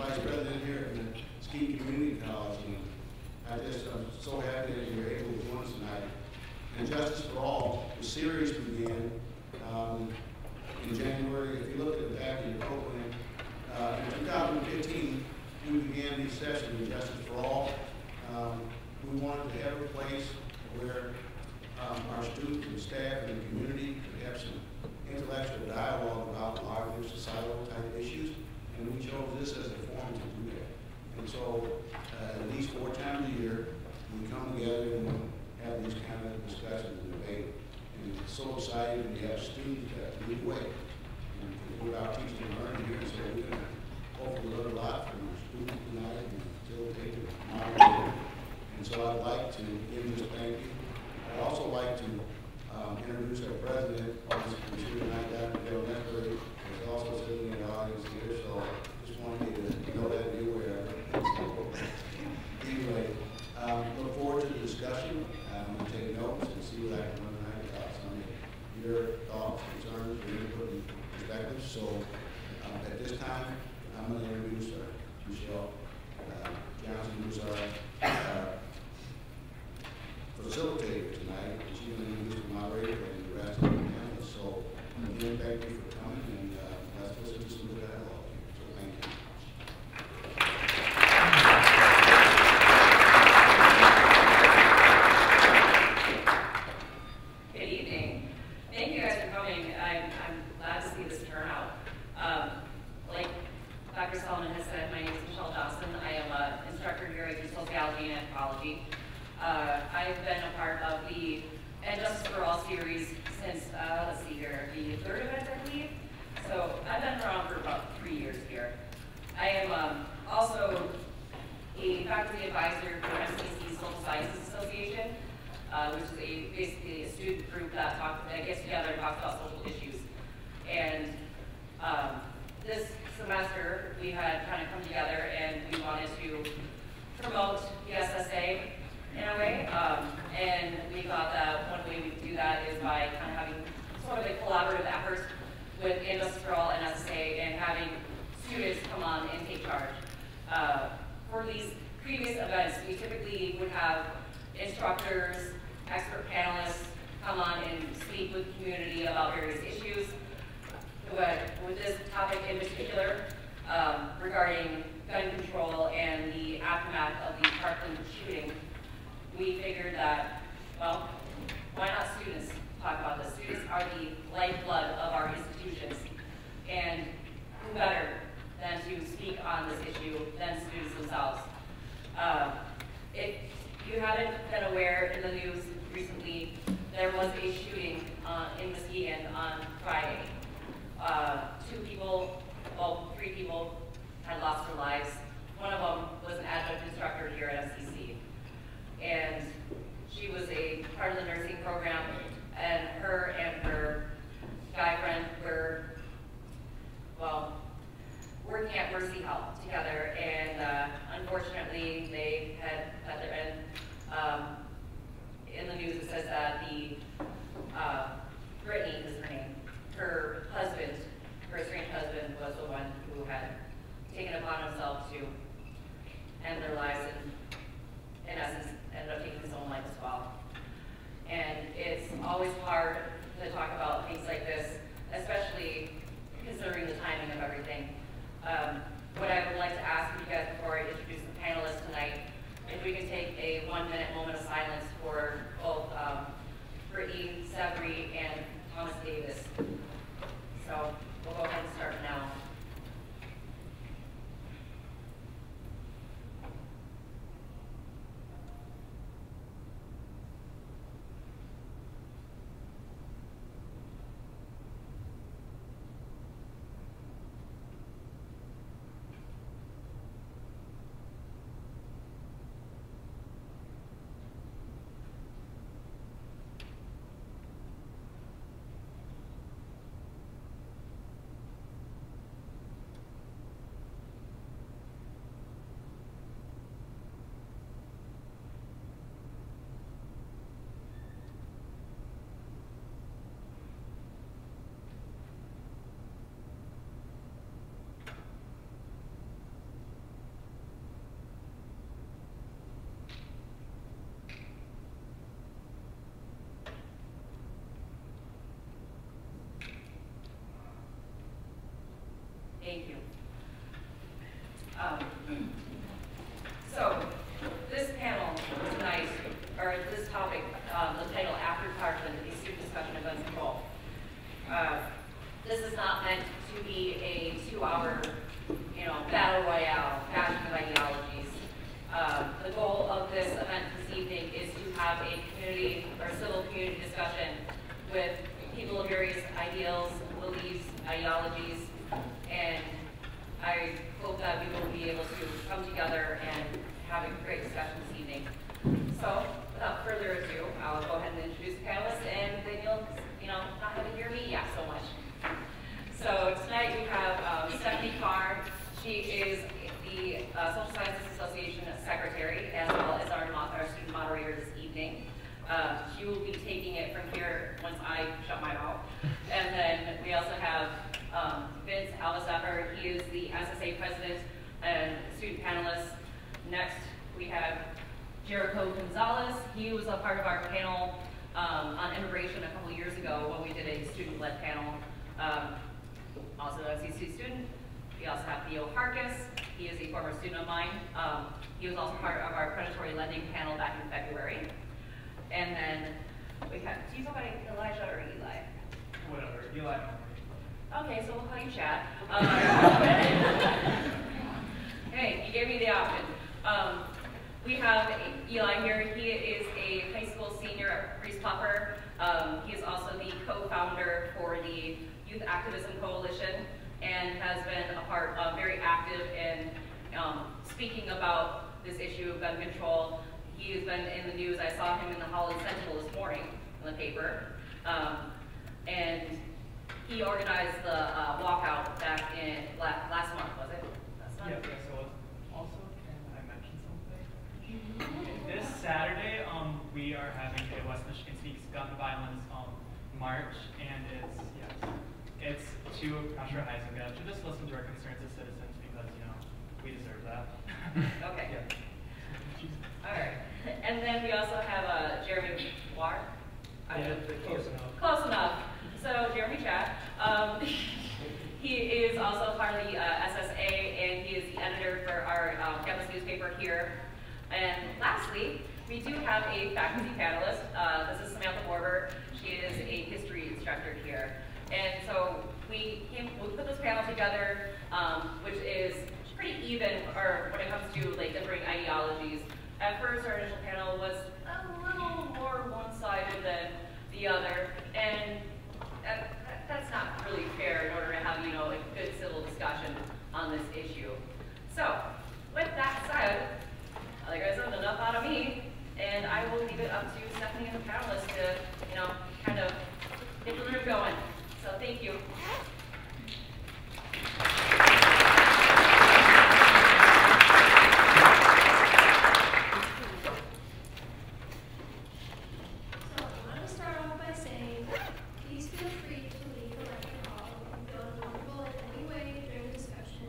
vice president here at the Community College, and I just, I'm so happy that you're able to join us tonight. And Justice for All, the series began, um, in January. If you look at the back of your program, uh, in 2015, we began these sessions with Justice for All. Um, we wanted to have a place where, um, our students and staff and the community could have some intellectual dialogue about larger societal type issues, and we chose this as a forum to do that. And so, uh, at least four times a year, we come together and we have these kind of discussions and debate. And it's so exciting, we have students that lead the way. And we're about teaching and learning here, so we're gonna hopefully learn a lot from our students tonight and facilitate and moderate. And so I'd like to give this thank you. I'd also like to um, introduce our president of this committee Dr. Nesbitt, who's also sitting in the audience here, so just wanted you to know that of it. Anyway, um, look forward to the discussion. I'm going to take notes and see what I can learn tonight about some of your thoughts, concerns, or input and perspectives. So um, at this time, I'm going to introduce uh, Michelle uh, Johnson, who's our uh, facilitator tonight. She's going to introduce the moderator and the rest of the panelists. So again, thank you Thank you. Um, so this panel tonight, or this topic, um, the title After Parkland, the student discussion of guns control. Uh, this is not meant to be he was also part of our predatory lending panel back in February. And then we have, do you go by Elijah or Eli? Whatever, Eli. Okay, so we'll call you Chad. Um, Hey, you gave me the option. Um, we have Eli here. He is a high school senior at Reeths-Puffer. Um, he is also the co-founder for the Youth Activism Coalition and has been a part of very active in um, speaking about this issue of gun control. He has been in the news. I saw him in the Holland Sentinel this morning in the paper. Um, and he organized the uh, walkout back in la- last month, was it? Last month? Yeah, yeah, so also, can I mention something? This Saturday, um, we are having a West Michigan Speaks Gun Violence, um, march, and it's, yes, it's to pressure Huizenga to just listen to our concerns as citizens because, you know, we deserve that. Okay. Yeah. All right. And then we also have uh, Jeremy Ward. Yeah, close enough. Close enough. So Jeremy Chat. Um, he is also part of the uh, SSA, and he is the editor for our um, campus newspaper here. And lastly, we do have a faculty panelist. Uh, this is Samantha Warber. She is a history instructor here. And so we came, we put this panel together, um, which is pretty even, or when it comes to like differing ideologies. At first, our initial panel was a little more one-sided than the other, and that, that- that's not really fair in order to have, you know, a good civil discussion on this issue. So, with that said, like I said, enough out of me, and I will leave it up to Stephanie and the panelists to, you know, kind of get the room going. So, thank you. So I want to start off by saying, please feel free to leave the lecture hall if you feel uncomfortable in any way during the discussion.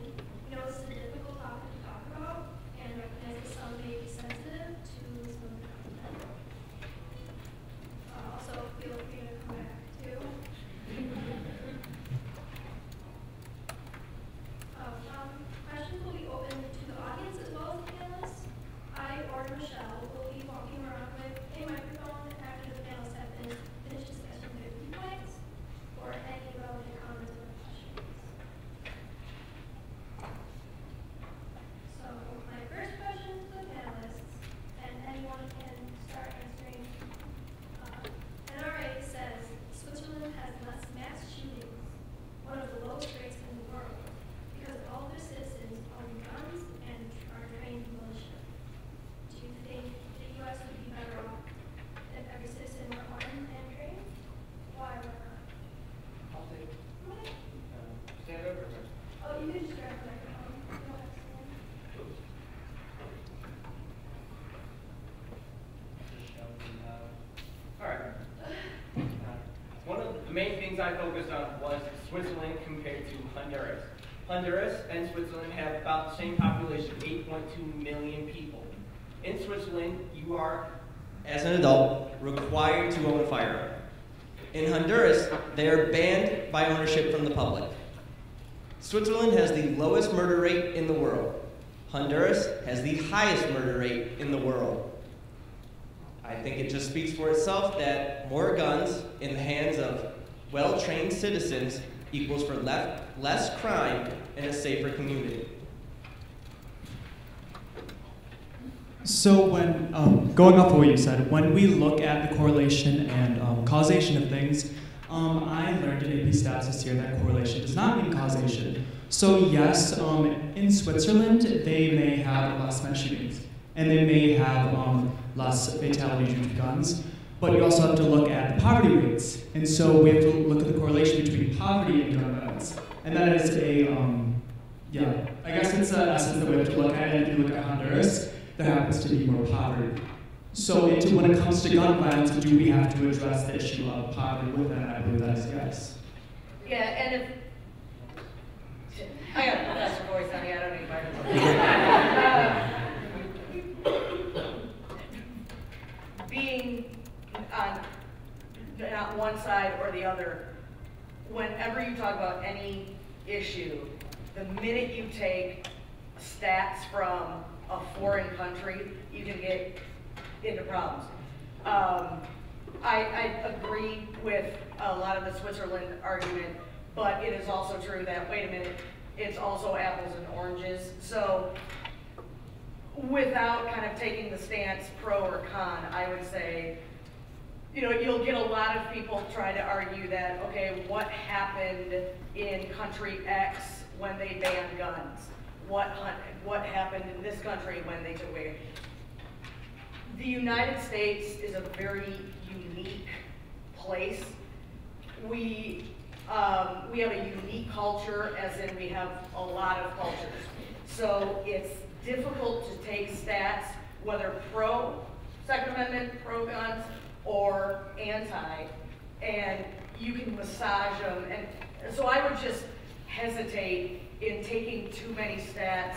We know this is a difficult topic to talk about and recognize that some may be sensitive to some of the content. Uh, Also, feel free to come back too. Um, um, Questions will be open to the audience as well as the panelists. I or Michelle will be walking around with a microphone after the panelists have finished, finished discussing their viewpoints or any relevant comments or questions. So my first question to the panelists, and anyone can start answering. Uh, NRA says Switzerland has less mass shootings, one of the lowest rates in the world, because all their citizens own guns and are trained militia. Do you think the U.S. would be better off if every citizen were armed and trained? Why or not? I'll take, Okay. uh, stand over there. Oh, you can just grab the microphone. You don't have to stand. All right. Uh, One of the main things I focused on was Switzerland compared to Honduras. And Switzerland have about the same population, 8.2 million people. In Switzerland, you are, as an adult, required to own a firearm. In Honduras, they are banned by ownership from the public. Switzerland has the lowest murder rate in the world. Honduras has the highest murder rate in the world. I think it just speaks for itself that more guns in the hands of well trained citizens equals for left less crime, and a safer community. So when um, going off of what you said, when we look at the correlation and um, causation of things, um, I learned in AP Stats this year that correlation does not mean causation. So yes, um, in Switzerland they may have less mass shootings, and they may have um, less fatalities due to guns. But you also have to look at the poverty rates, and so we have to look at the correlation between poverty and gun violence, and that is a um, yeah. I guess it's an essence that we have to look at. And if you look at Honduras, there happens to be more poverty. So it, when it comes to gun violence, do we have to address the issue of poverty with that? I believe that is yes. Yeah, and if, I got a professor voice on me, I don't need microphone. Being on, not one side or the other, whenever you talk about any issue, the minute you take stats from a foreign country, you can get into problems. Um, I, I agree with a lot of the Switzerland argument, but it is also true that, wait a minute, it's also apples and oranges. So without kind of taking the stance pro or con, I would say, you know, you'll get a lot of people try to argue that, okay, what happened in country X when they banned guns? What, what happened in this country when they took away? The United States is a very unique place. We, um, we have a unique culture, as in we have a lot of cultures. So it's difficult to take stats, whether pro Second Amendment, pro guns, or anti, and you can massage them. And so I would just hesitate in taking too many stats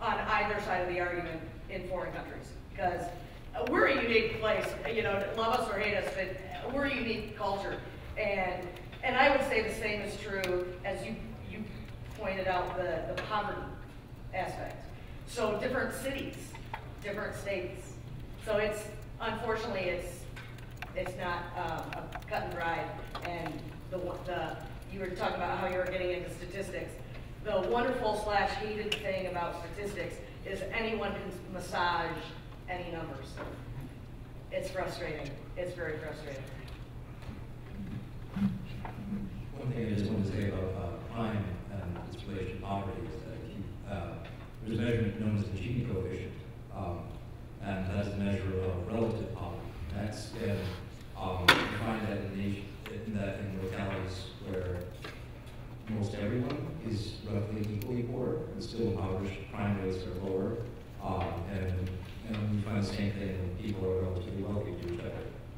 on either side of the argument in foreign countries. Because we're a unique place, you know, love us or hate us, but we're a unique culture. And, and I would say the same is true as you, you pointed out the, the poverty aspect. So different cities, different states. So it's, unfortunately, it's, it's not um, a cut and dried. And the, the, you were talking about how you were getting into statistics. The wonderful slash hated thing about statistics is anyone can massage any numbers. It's frustrating. It's very frustrating. One thing I just wanted to say about uh, crime and its relation to poverty is that uh, there's a measurement known as the Gini coefficient, um, and that's a measure of relative poverty. That's in, um, you find that in nation, in that in localities where most everyone is roughly equally poor and still impoverished, crime rates are lower, um, and, and we find the same thing when people are relatively wealthy to each other.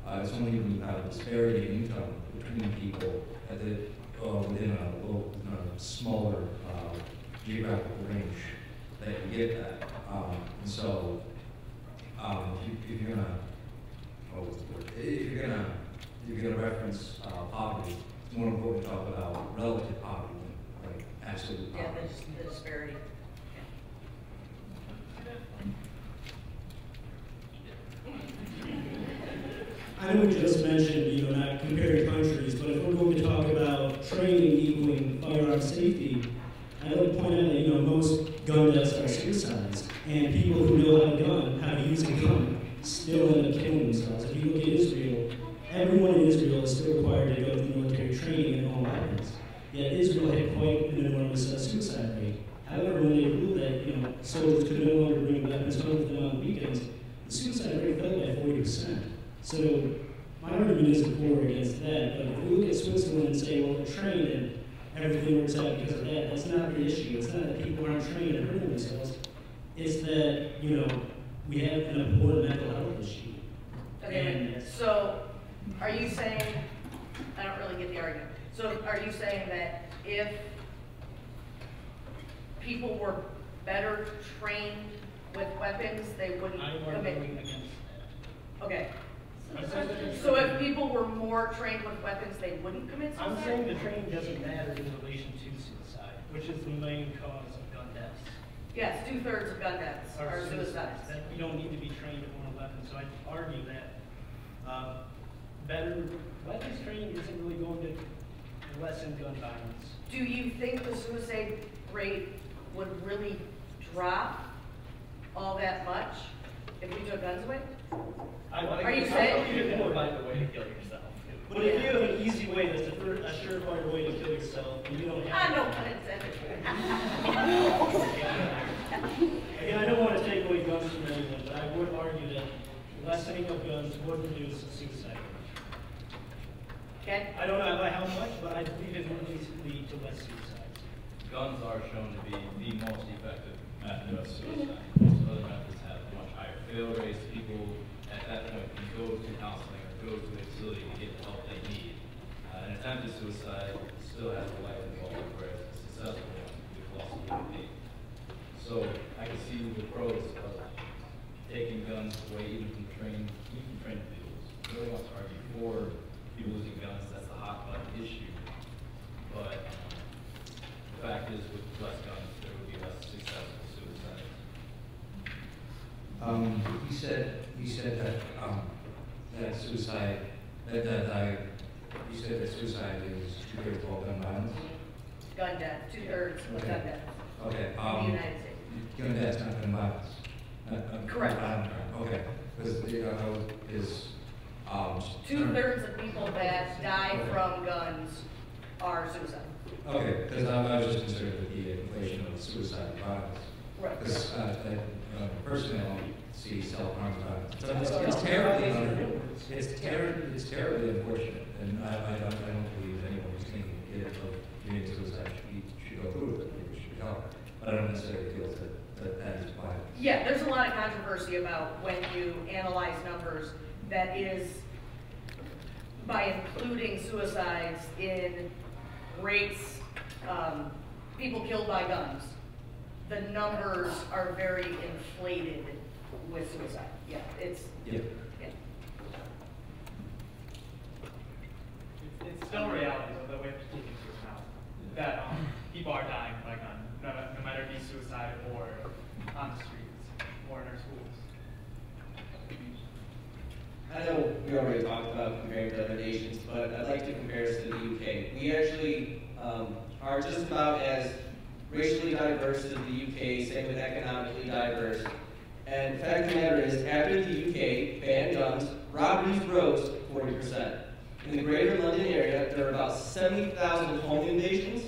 Uh, it's only when you have a disparity in income between people that it, uh, within a little, smaller uh, geographical range that you get that. Um, and so, um, if, you, if you're gonna, oh, what's the word? If you're gonna, if you're gonna reference uh, poverty, it's more important to talk about relative poverty, than, like absolute Yeah, poverty. the, dis- the disparity. I know we just mentioned, you know, not comparing countries, but if we're going to talk about training equaling firearm safety, I'd like to point out that, you know, most gun deaths are suicides, and people who know how to gun, how to use a gun, still end up killing themselves. If you look at Israel, everyone in Israel is still required to go through military training and all weapons. Yet Israel had quite an enormous uh, suicide rate. However, when they ruled that, you know, soldiers could no longer bring weapons home with them on the weekends, the suicide rate fell by 40%. So my argument isn't for against that, but if we look at Switzerland and say, well, they're trained and everything works out because of that, that's not the issue. It's not that people aren't trained and hurting themselves. It's that, you know, we have an important mental health issue. Okay, And- so are you saying, I don't really get the argument. So are you saying that if people were better trained with weapons, they wouldn't I'm commit? arguing against that. Okay, I'm saying that- so if people were more trained with weapons, they wouldn't commit suicide? I'm saying the training doesn't matter in relation to suicide, which is the main cause of gun deaths. Yes, two-thirds of gun deaths are suicides. That you don't need to be trained to own a weapon, so I argue that, uh, better, weapons training isn't really going to lessen gun violence. Do you think the suicide rate would really drop all that much if we took guns away? I- Are you I- saying- But if you have an easy way, that's a, a surefire way to kill yourself, and you don't have. no pun intended. Again, I don't want to take away guns from anyone, but I would argue that lessening of guns would reduce suicide. Okay? I don't know by how much, but I believe it would lead lead to less suicides. Guns are shown to be the most effective method of suicide. Most other methods have much higher fail rates. People at that point can go to counseling or go to a facility to get the help they need. Uh, attempted suicide still has a life involved, whereas a successful one, we've lost human being. So I can see the pros of taking guns away even from trained, even trained individuals. Really want to argue for people losing guns, that's a hot button issue. But the fact is, with less guns, there would be less successful suicides. Um, he said, he said that, um, that suicide, that, that I, he said that suicide is two-thirds of all gun violence. Gun death, two-thirds of gun Okay. death Okay, in the um, United States. gun death's not gun violence. Not- not- Correct. violent. Okay, because, you know, is, um. Two-thirds of people that die from guns are suicide. Okay, because I I was just concerned with the inflation of suicide violence. Right. Because, uh, uh, personally, see self-harm violence. So It's it's terribly, it's terribly, it's terribly unfortunate, and I, I don't, I don't believe anyone who's thinking it of committing suicide should, be- should go through with it, maybe should help. But I don't necessarily feel that, that that is violence. Yeah, there's a lot of controversy about when you analyze numbers that is by including suicides in rates, um, people killed by guns. The numbers are very inflated with suicide. Yeah, it's, Yeah. yeah. It's, still reality, though, that we have to take into account, that, um, people are dying by gun, no, no matter be suicide or on the streets, or in our schools. I know we already talked about comparing to other nations, but I'd like to compare us to the UK. We actually um, are just about as racially diverse as the UK, same with economically diverse. And fact of the matter is, after the UK banned guns, robberies rose 40%. In the greater London area, there were about 70,000 home invasions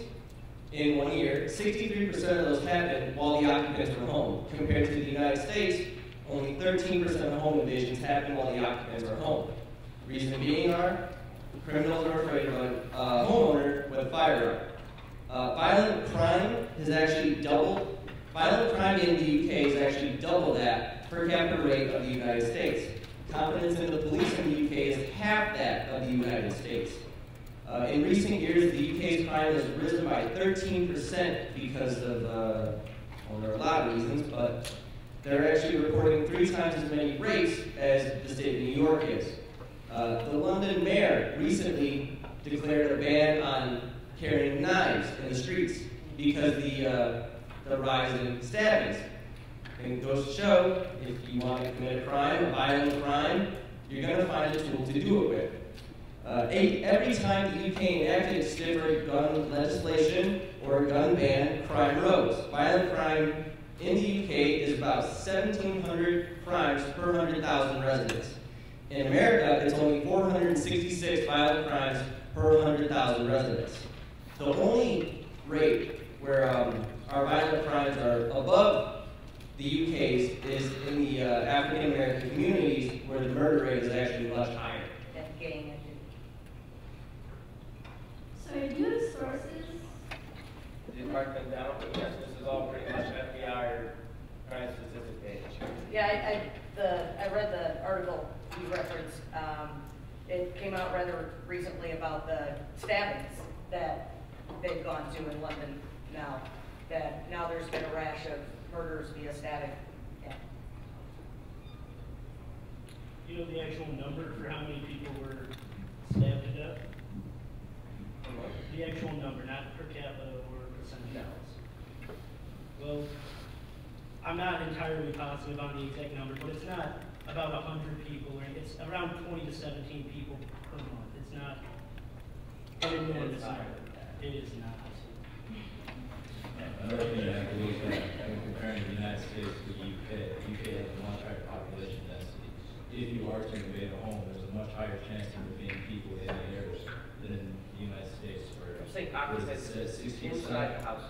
in one year. 63% of those happened while the occupants were home, compared to the United States, only 13% of home invasions happen while the occupants are home. Reason being are, criminals are afraid of a uh, homeowner with a firearm. Uh, violent crime has actually doubled, violent crime in the UK is actually double that per capita rate of the United States. Confidence in the police in the UK is half that of the United States. Uh, in recent years, the UK's crime has risen by 13% because of, uh, well, there are a lot of reasons, but they're actually reporting three times as many rapes as the state of New York is. Uh, the London mayor recently declared a ban on carrying knives in the streets because the uh, the rise in stabbings. And it goes to show, if you want to commit a crime, a violent crime, you're going to find a tool to do it with. Uh, eight, every time the UK enacted stiffer gun legislation or a gun ban, crime rose. Violent crime in the UK is about 1,700 crimes per 100,000 residents. In America, it's only 466 violent crimes per 100,000 residents. The only rate where um, our violent crimes are above the UK's is in the uh, African American communities where the murder rate is actually much higher. That gang engine. So do you have sources? Did Mark come down? But yes, this is all pretty much FBI or crime statistic page. Yeah, I, I, the, I read the article you referenced. Um, it came out rather recently about the stabbings that they've gone to in London now. That now there's been a rash of murders via stabbing. Yeah. You know the actual number for how many people were stabbed to death? The actual number, not per capita or percentage. Well, I'm not entirely positive on the exact number, but it's not about a hundred people, or it's around twenty to seventeen people per month. It's not It is It's not. higher than that. It is not. At, when comparing the United States to the UK, the UK has a much higher population density. If you are to invade a home, there's a much higher chance of being people in the area than in the United States where. I'm saying what is it, occupancy says 60%? inside the house.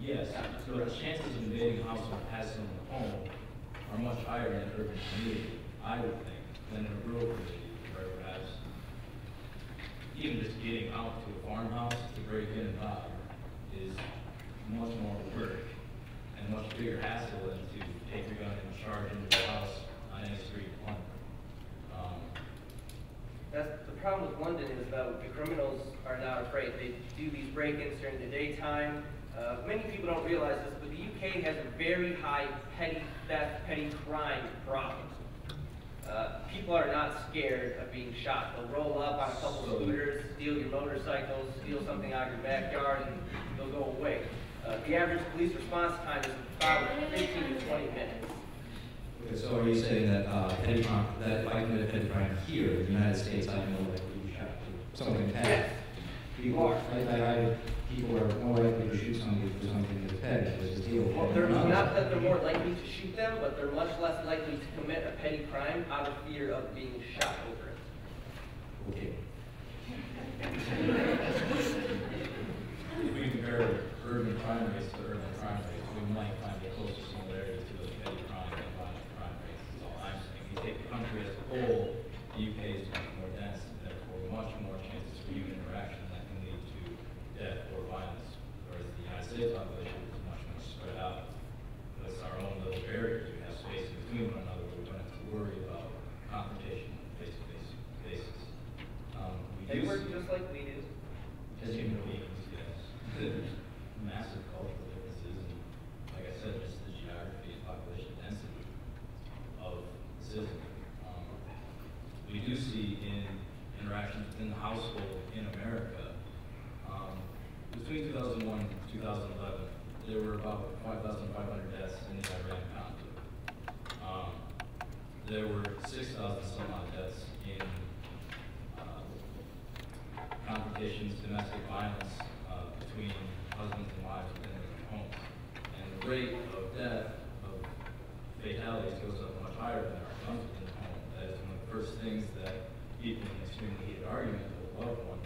Yes, so the chances of invading a household in the home are much higher in an urban community, I would think, than in a rural community where perhaps even just getting out to a farmhouse to break in and buy is much more work and much bigger hassle than to take your gun and charge into a house on any street in London. Um, That's, the problem with London is that the criminals are not afraid. They do these break-ins during the daytime. Uh, many people don't realize this, but the UK has a very high petty theft, petty crime problem. Uh, people are not scared of being shot. They'll roll up on a couple of scooters, steal your motorcycles, steal something out of your backyard, and they'll go away. Uh, the average police response time is about 15 to 20 minutes. Okay, so are you saying that, uh, petty crime, that if I commit a petty crime here in the United States, I'm more likely to be shot, something Yes. petty? People, I, I, I, people are more likely to shoot somebody for something that's petty, versus deal Well, they're crime. not that they're more likely to shoot them, but they're much less likely to commit a petty crime out of fear of being shot over it. Okay. If we compare urban crime rates to urban crime rates, we might find a closer similarity to the petty crime and violent crime rates, is all I'm saying. If you take the country as a whole, the UK is much more dense, and therefore much more chances for human interaction that can lead to death or violence, whereas the United States population is much more spread out. That's our own little barriers, we have space in between one another, we don't have to worry about confrontation on a face-to-face basis. Um, we They do work just like we do. as human beings, yes. Massive cultural differences, and like I said, just the geography and population density of the. Um, We do see in interactions within the household in America, um, between two thousand one and two thousand eleven, there were about five thousand five hundred deaths in the Iran conflict. Um, there were six thousand some odd deaths in, uh, confrontations, domestic violence uh, between husbands and wives within their homes. And the rate of death, of fatalities goes up much higher than our guns within the home. That is one of the first things that people in extremely heated argument with a loved one,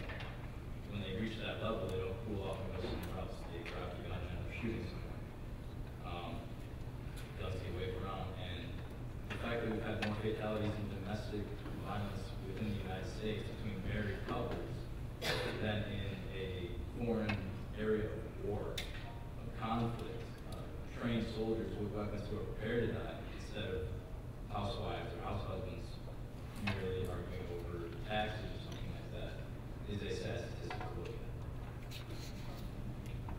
when they reach that level, they don't cool off and go somewhere else. They grab the gun and end up shooting someone. Um, does the way around. And the fact that we've had more fatalities in domestic violence within the United States between married couples than in a foreign area conflict, uh, trained soldiers with weapons who are prepared to die instead of housewives or house merely arguing over taxes or something like that is a sad statistic to look at.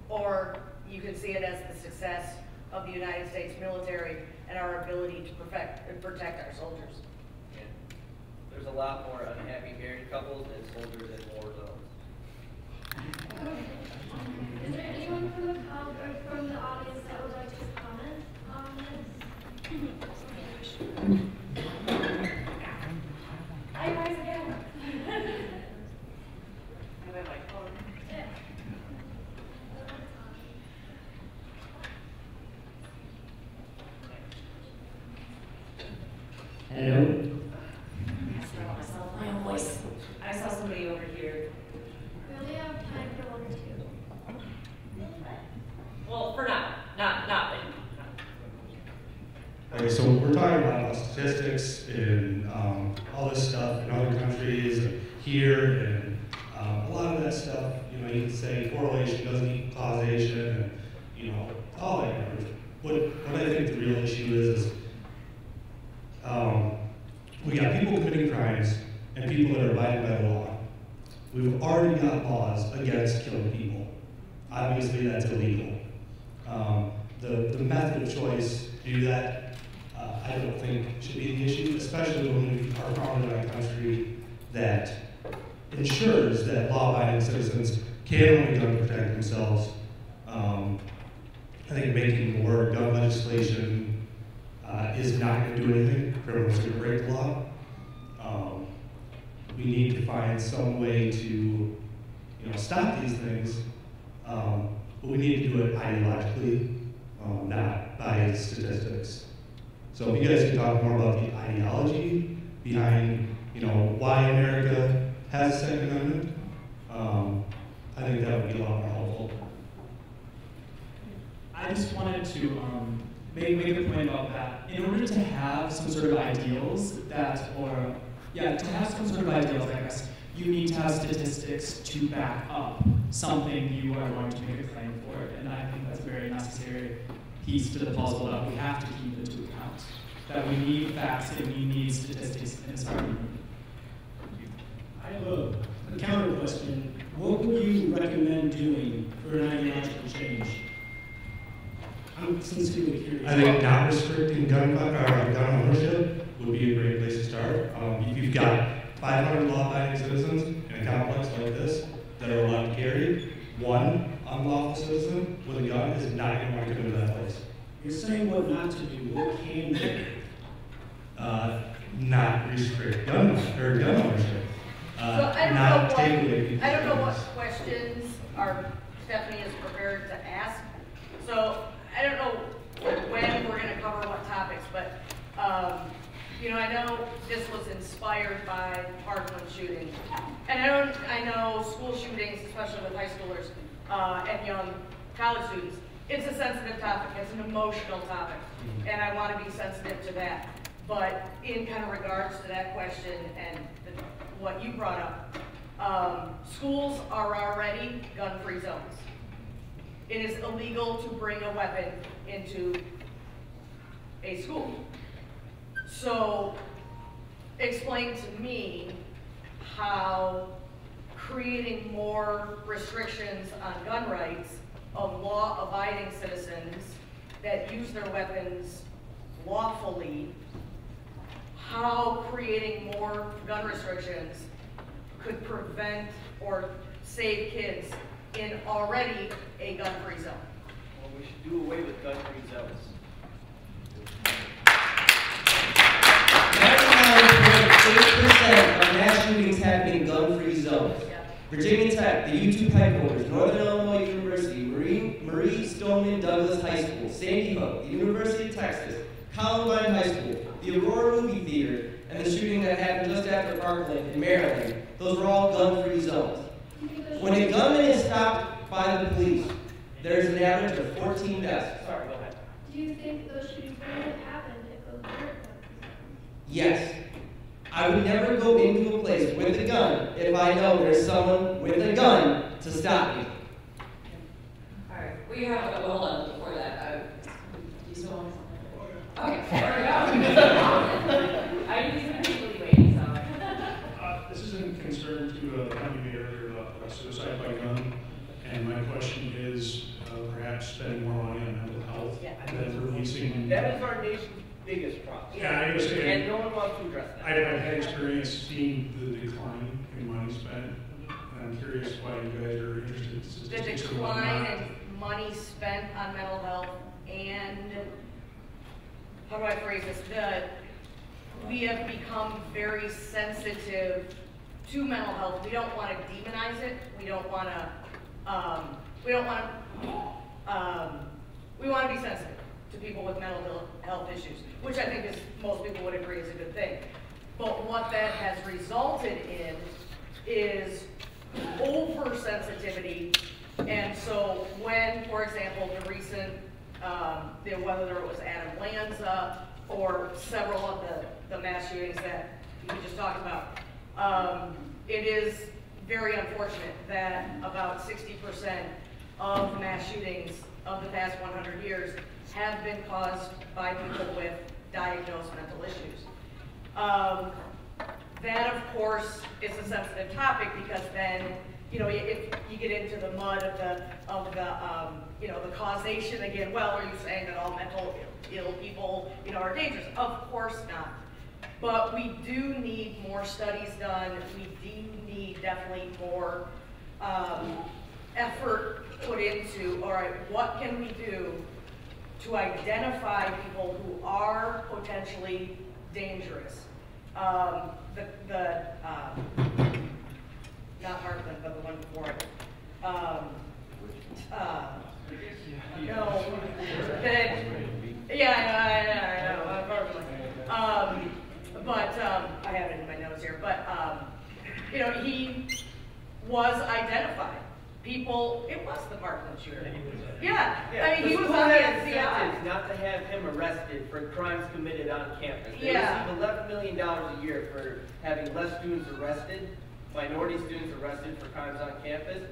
Or you could see it as the success of the United States military and our ability to protect, protect our soldiers. Yeah. There's a lot more unhappy married couples and soldiers in war zones. Is there anyone from the or from the audience that would like to comment again. I on? Yeah. Hello? Saw myself, my own voice. I saw somebody over here. We only have time for one or two. Well, not, not, Okay, so we're talking about statistics and um, all this stuff in other countries and here and um, a lot of that stuff, you know, you can say correlation doesn't equal causation and, you know, all that. garbage. What, what I think the real issue is, is um, we got people committing crimes and people that are abiding by the law. We've already got laws against killing people. Obviously, that's illegal. Um, the, the method of choice to do that, uh, I don't think should be the issue, especially when we are founded on a country that ensures that law-abiding citizens can only gun protect themselves. Um, I think making more gun legislation uh, is not going to do anything. Criminals are going to break the law. Um, we need to find some way to you know, stop these things, um, but we need to do it ideologically, um, not by statistics. So if you guys could talk more about the ideology behind, you know, why America has a Second Amendment, um, I think that would be a lot more helpful. I just wanted to um, make, make a point about that. In order to have some sort of ideals that, or yeah, to have some sort of ideals, I guess, you need to have statistics to back up something you are going to make a claim for. And I think that's a very necessary piece to the puzzle that we have to keep into account. That we need facts and we need statistics in this argument. I have a, a counter question. What would you recommend doing for an ideological change? I'm sincerely curious. I think not restricting gun, uh, gun ownership would be a great place to start. Um, if you've got 500 law-abiding citizens in a complex like this that are allowed to carry, one unlawful citizen with a gun is not going to want to go to that place. You're saying what not to do. What can you do? Uh, not restrict gun or gun ownership. Uh, So I don't not know take away what, people's I don't know what questions our Stephanie is prepared to ask. So I don't know when we're gonna cover what topics, but, um, you know, I know this was inspired by Parkland shooting. And I don't, I know school shootings, especially with high schoolers, uh, and young college students, it's a sensitive topic, it's an emotional topic, and I wanna be sensitive to that. But in kind of regards to that question and the- what you brought up, um, schools are already gun-free zones. It is illegal to bring a weapon into a school. So, explain to me how creating more restrictions on gun rights of law-abiding citizens that use their weapons lawfully, how creating more gun restrictions could prevent or save kids in already a gun-free zone. Well, we should do away with gun-free zones. Eight percent of mass shootings happen in gun-free zones. Virginia Tech, the YouTube headquarters, Northern Illinois University, Marie, Marie Stoneman Douglas High School, Sandy Hook, the University of Texas, Columbine High School, the Aurora Movie Theater, and the shooting that happened just after Parkland in Maryland, those were all gun-free zones. When a gunman is stopped by the police, there's an average of 14 deaths. Sorry, go ahead. Do you think those shootings would have happened if those weren't Yes. I would never go into a place with a gun if I know there's someone with a gun to stop me. All right, we have, a- hold on, before that, uh, do you still want something? Okay, there we go. I need some people waiting, so. Uh, This is in concern to a comment you made earlier about uh, suicide by gun, and my question is uh, perhaps spending more money on mental health Yeah, than releasing. That is our nation's biggest problem. Yeah, I understand. And no one wants to address that. I've I've had experience seeing the decline in money spent, I'm curious why you guys are interested in The statistics or decline whatnot. in money spent on mental health and, how do I phrase this? The, we have become very sensitive to mental health. We don't want to demonize it. We don't want to, um, we don't want to, um, we want to be sensitive to people with mental health- issues, which I think is, most people would agree is a good thing. But what that has resulted in is oversensitivity. And so when, for example, the recent, um, the- whether it was Adam Lanza or several of the, the mass shootings that we just talked about, um, it is very unfortunate that about sixty percent of mass shootings of the past one hundred years have been caused by people with diagnosed mental issues. Um, that, of course, is a sensitive topic because then, you know, if you get into the mud of the, of the, um, you know, the causation again, well, are you saying that all mental ill people, you know, are dangerous? Of course not. But we do need more studies done. We do need definitely more, um, effort put into, all right, what can we do to identify people who are potentially dangerous? Um, the, the, uh, not Parkland, but the one before it. Um, uh, no, yeah, I know, I know, I know, Um, but, um, I have it in my notes here, but, um, you know, he was identified. People, it was the Parkland shooter. Yeah, I mean, he was on the FBI. incentives Not to have him arrested for crimes committed on campus. They Yeah. receive eleven million dollars a year for having less students arrested, minority students arrested for crimes on campus.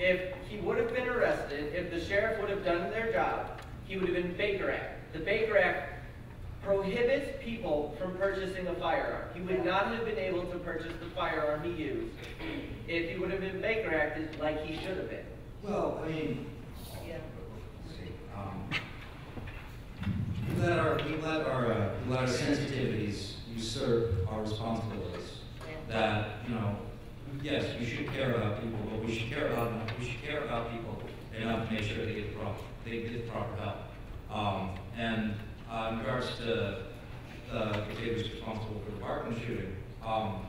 If he would have been arrested, if the sheriff would have done their job, he would have been Baker Act. The Baker Act prohibits people from purchasing a firearm. He would not have been able to purchase the firearm he used if he would have been Baker Acted like he should have been. Well, I mean, Yeah. um, we let our, we let our, uh, we let our sensitivities usurp our responsibilities. That, you know, yes, we should care about people, but we should care about, we should care about people enough to make sure they get proper, they get proper help. Um, and, uh, in regards to, the kid who's responsible for the Parkland shooting, um,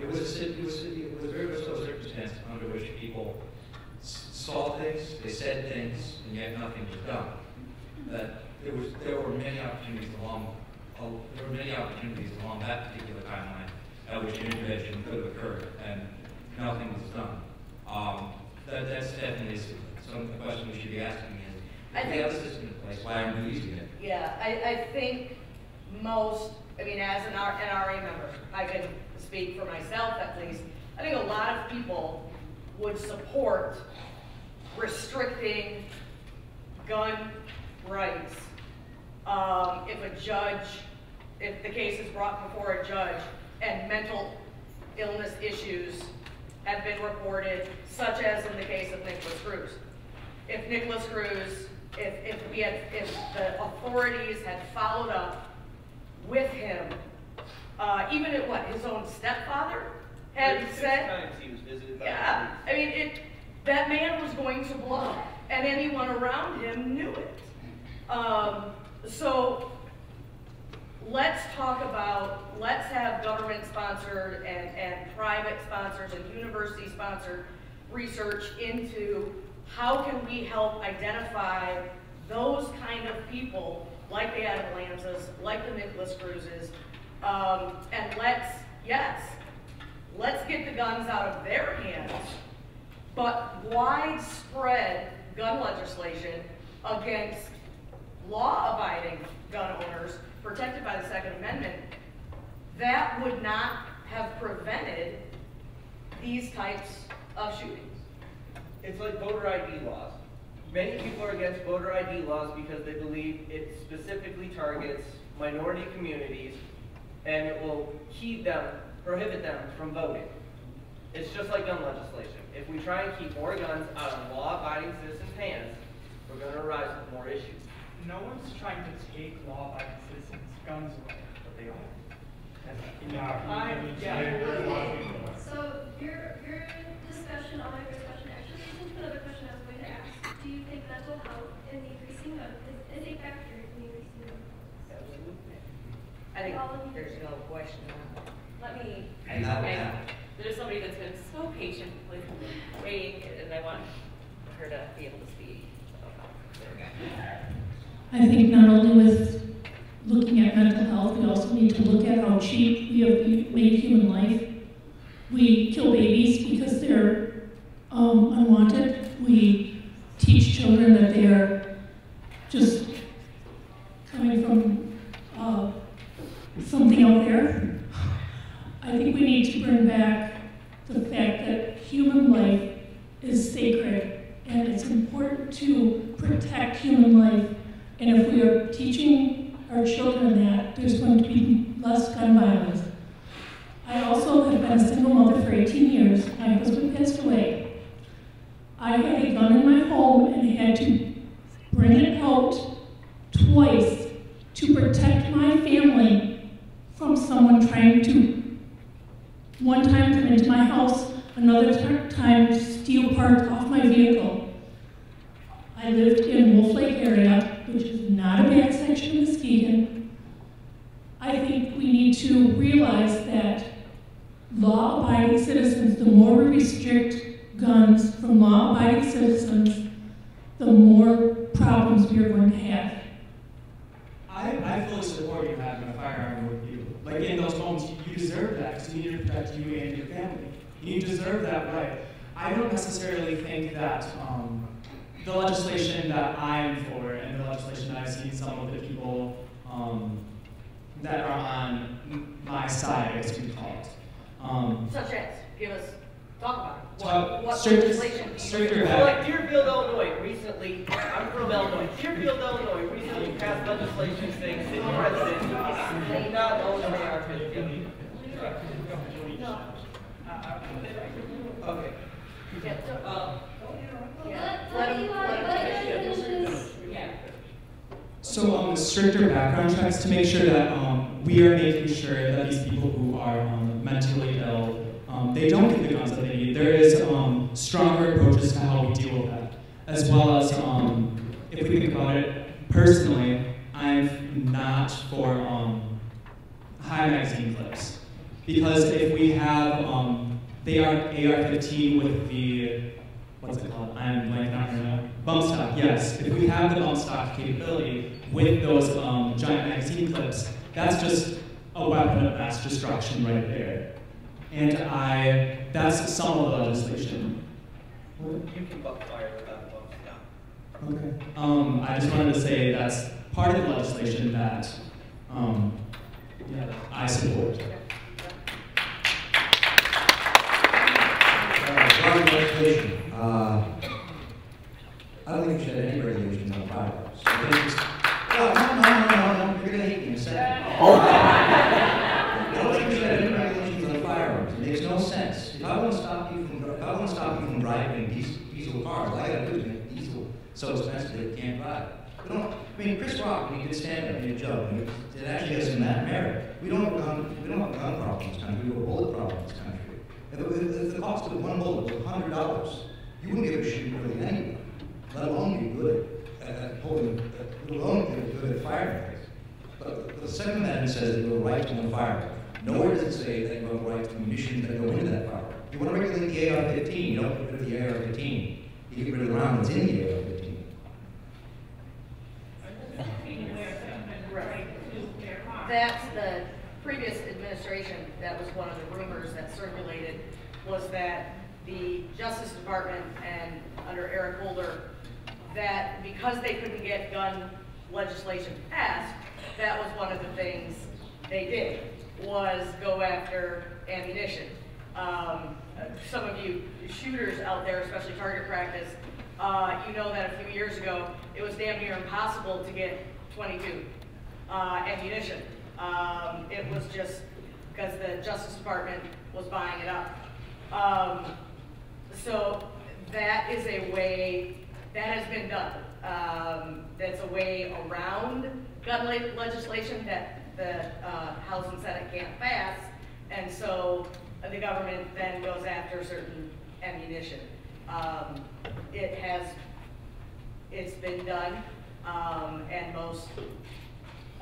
it was a, it was, it was a very so circumstance under which people saw things, they said things, and yet nothing was done. That there was, there were many opportunities along, uh, there were many opportunities along that particular timeline at which intervention could have occurred, and nothing was done. Um, that, that's definitely some question we should be asking is, I if we think- have a system in place, why aren't we using it? Yeah, I, I think most, I mean, as an NRA member, I can speak for myself at least, I think a lot of people would support restricting gun rights. Um, if a judge, if the case is brought before a judge and mental illness issues have been reported, such as in the case of Nikolas Cruz. If Nikolas Cruz, if, if we had, if the authorities had followed up with him, uh, even at what, his own stepfather had Thirty-six said, times he was visited yeah. I mean, it, that man was going to blow, and anyone around him knew it. Um, so, let's talk about, let's have government-sponsored and, and private sponsors and university-sponsored research into how can we help identify those kind of people, like the Adam Lanzas, like the Nikolas Cruzes, um, and let's, yes, let's get the guns out of their hands, but widespread gun legislation against law-abiding gun owners protected by the Second Amendment, that would not have prevented these types of shootings. It's like voter ID laws. Many people are against voter ID laws because they believe it specifically targets minority communities and it will keep them, prohibit them from voting. It's just like gun legislation. If we try and keep more guns out of law-abiding citizens' hands, we're gonna arise with more issues. No one's trying to take law-abiding citizens' guns away. But they are. I, yeah. So your, your discussion, all your discussion actually leads into another question I was going to ask. Do you think mental health in the increasing of, is, is a factor in the increasing of? I think All of you. there's no question on that. Let me, And I- happen. there's somebody that's been so patient with waiting, and I want her to be able to speak. So, there we go. I think not only with looking at mental health, we also need to look at how cheap we have made human life. We kill babies because they're um, unwanted. We teach children that they are just coming from uh, something out there. I think we need to bring back the fact that human life is sacred and it's important to protect human life. And if we are teaching our children that, there's going to be less gun violence. I also have been a single mother for 18 years. My husband passed away. I had a gun in my home and had to bring it out twice to protect my family from someone trying to, one time come into my house, another time steal parts off my vehicle. I lived in Wolf Lake area, which is not a bad section of Muskegon. I think we need to realize that law-abiding citizens, the more we restrict guns from law-abiding citizens, the more problems we are going to have. I, I fully support you having a firearm with you. Like in those moments, you deserve that because you need to protect you and your family. You deserve that right. I don't necessarily think that um, the legislation that I'm for and the legislation that I've seen some of the people um, that are on my side, I guess we call it. Um, Such as, give us, talk about it. What, what strict- legislation? stricter So back. like Deerfield, Illinois, recently, I'm from Illinois, Deerfield, Illinois, recently passed legislation saying city residents may not own an AR-15. Okay. Yeah, so, uh, yeah, What, what let him, let him are the? So um, stricter background checks to make sure that um, we are making sure that these people who are um, mentally ill, um, they don't get the guns that they need. There is um, stronger approaches to how we deal with that, as well as um, if we think about it personally, I'm not for um, high magazine clips because if we have um, they are AR-15 with the what's it called? I'm blanking out now. Bump stock, yes. If we have the bump stock capability with those um, giant magazine clips, that's just a weapon of mass destruction right there. And I, that's some of the legislation. You can bump fire without a bump stock. Okay. Um, I just wanted to say that's part of the legislation that um, yeah, I support. Regarding legislation, uh, I don't think we should have any regulations on firearms. I think it's- No, no, no, no, no, no, you're gonna hate me in a second. I don't think we should have any regulations on firearms. It makes no sense. If I wanna stop you from, if I wanna stop you from driving diesel, diesel cars, all I gotta do is make diesel so expensive that you can't buy don't, I mean, Chris Rock, when he did stand up, made a joke, and it it actually has some merit. We don't have gun, we don't have gun problem in this country, we have a bullet problem in this country. If, the cost of one bullet was hundred dollars, you wouldn't give a shit really anyway, let alone be good at, holding, let alone be good at firing. But the Second Amendment says that you have a right to own firearm. Nowhere does it say that you have a right to munitions that go into that firearm. You want to regulate the AR-15, you don't get rid of the AR-15. You get rid of the round that's in the AR-15. Right. That's the previous administration, that was one of the rumors that circulated, was that the Justice Department and under Eric Holder, that because they couldn't get gun legislation passed, that was one of the things they did, was go after ammunition. Um, some of you shooters out there, especially target practice, uh, you know that a few years ago, it was damn near impossible to get 22 uh, ammunition. Um, it was just because the Justice Department was buying it up. Um, so that is a way, that has been done. Um, that's a way around gun le- legislation that the uh, House and Senate can't pass. And so the government then goes after certain ammunition. Um, it has, it's been done, um, and most,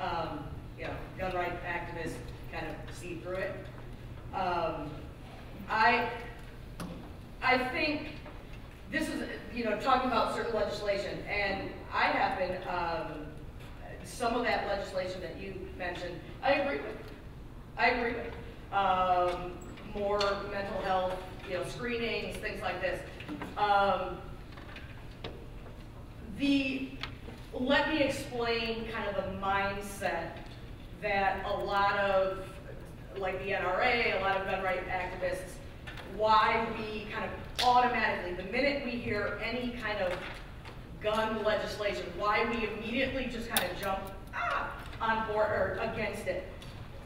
um, you know, gun rights activists kind of see through it. Um, I, I think this is, you know, talking about certain legislation, and I happen, um, some of that legislation that you mentioned, I agree with. I agree with. Um, more mental health, you know, screenings, things like this. Um, the, let me explain kind of the mindset that a lot of, like the NRA, a lot of gun rights activists, why we kind of automatically, the minute we hear any kind of gun legislation, why we immediately just kind of jump ah, on board or against it,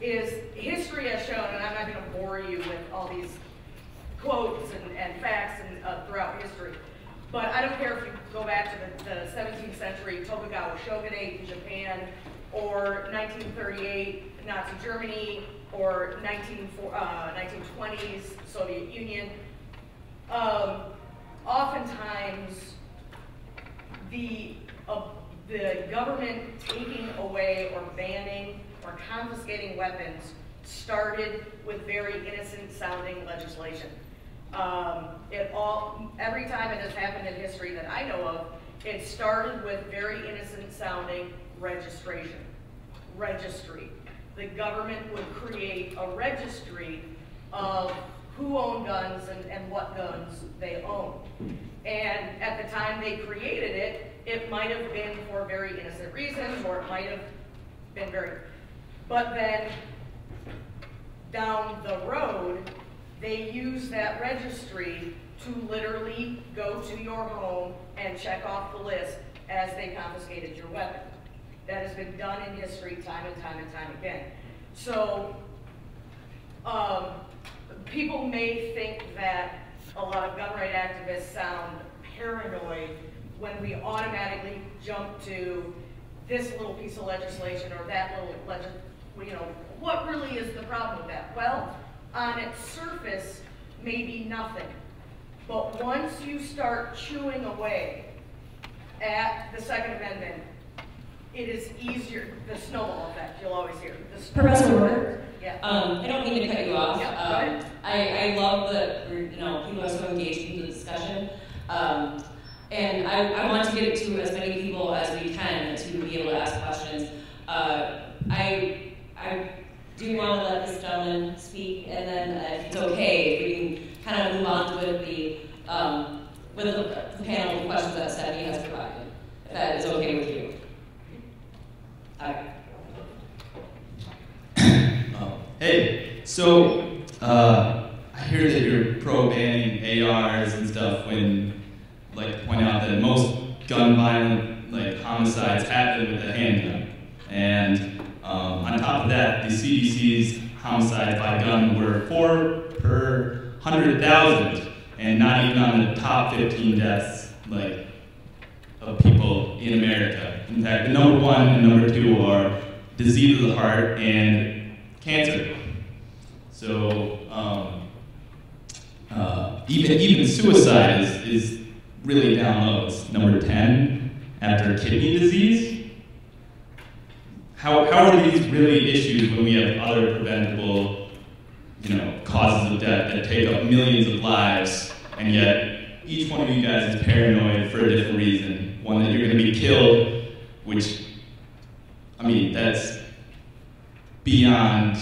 is history has shown, and I'm not going to bore you with all these quotes and, and facts and, uh, throughout history, but I don't care if you go back to the, the 17th century Tokugawa shogunate in Japan, or 1938 Nazi Germany, or 19, uh, 1920s Soviet Union. Um, oftentimes, the, uh, the government taking away or banning or confiscating weapons started with very innocent sounding legislation. Um, it all, every time it has happened in history that I know of, it started with very innocent sounding registration, registry. The government would create a registry of who owned guns and, and what guns they owned. And at the time they created it, it might have been for very innocent reasons, or it might have been very, but then down the road, they use that registry to literally go to your home and check off the list as they confiscated your weapon. That has been done in history time and time and time again. So, um, people may think that a lot of gun right activists sound paranoid when we automatically jump to this little piece of legislation or that little legis, you know, what really is the problem with that? Well, on its surface, maybe nothing. But once you start chewing away at the Second Amendment, it is easier, the snowball effect, you'll always hear. The Professor effect. Ward, Yeah. um, I don't mean to cut you off. Yeah, Um. I, I love that, you know, people are so engaged in the discussion. Um, and I, I want to get it to as many people as we can to be able to ask questions. Uh, I, I do you want to let this gentleman speak, and then uh, if it's okay, if we can kind of move on with the, um, with the, panel of questions that Stephanie has provided, if that is okay with you. Oh, Hey, so uh, I hear that you're pro banning ARs and stuff when, like, point out that most gun violent like homicides happen with a handgun, and um, on top of that, the CDC's homicides by gun were four per hundred thousand, and not even on the top 15 deaths, like of people in America. In fact, the number one and number two are disease of the heart and cancer. So um, uh, even even suicide is, is really down low. It's number ten after kidney disease. How, how are these really issues when we have other preventable, you know, causes of death that take up millions of lives, and yet each one of you guys is paranoid for a different reason. One that you're going to be killed, which, I mean, that's beyond.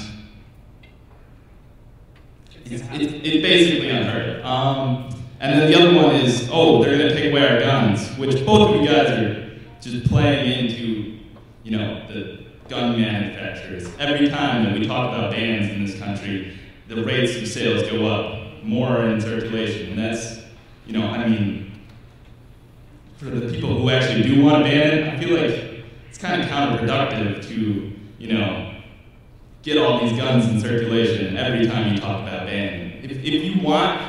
It's, it's, it's basically unheard of. Um, and then the other one is, oh, they're going to take away our guns, which both of you guys are just playing into, you know, the gun manufacturers. Every time that we talk about bans in this country, the rates of sales go up, more in circulation, and that's, you know, I mean, for the people who actually do want to ban it, I feel like it's kind of counterproductive to, you know, get all these guns in circulation every time you talk about banning. If, if you want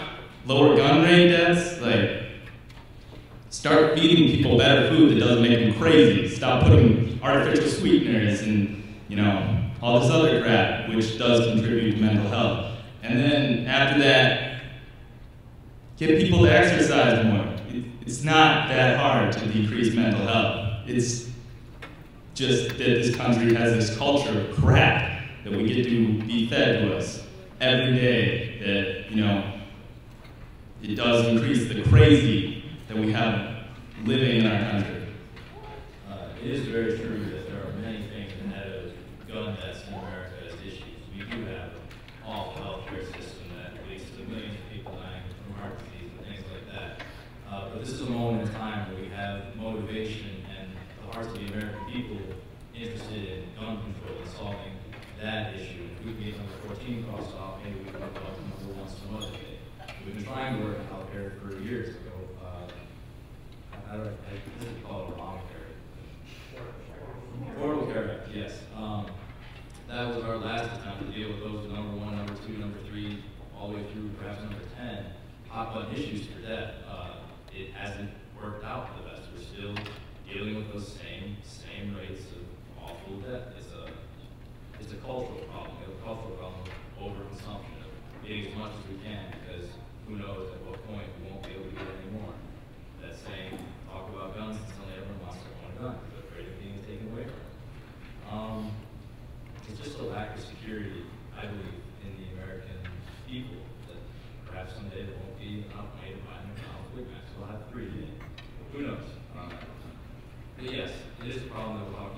lower gun rate deaths, like, start feeding people better food that doesn't make them crazy. Stop putting artificial sweeteners and, you know, all this other crap, which does contribute to mental health. And then after that, get people to exercise more. It's not that hard to decrease mental health. It's just that this country has this culture of crap that we get to be fed to us every day that, you know, it does increase the crazy that we have living in our country. Uh, it is very true that there are many things ahead of gun deaths in America as issues. We do have an awful healthcare system that leads to millions of people dying from heart disease and things like that. Uh, but this is a moment in time where we have motivation and the hearts of the American people interested in gun control and solving that issue. If we can get number 14 crossed off, maybe we can go to number one some other day. We've been trying to work out there for years I, I, don't- I, this is called Obamacare. Affordable Care Act, yes. Um, that was our last attempt to deal with those number one, number two, number three, all the way through perhaps number ten, hot button issues for death. Uh, it hasn't worked out for the best. We're still dealing with those same, same rates of awful death. It's a, it's a cultural problem. Have a cultural problem of overconsumption of getting as much as we can because who knows at what point we won't be able to get any more. That talk about guns and telling everyone not to own a gun, they're afraid of being taken away from. Um, it's just a lack of security, I believe, in the American people that perhaps someday there won't be enough money to buy an account. We'll have three. Who knows? Um, but yes, it is a problem that we'll have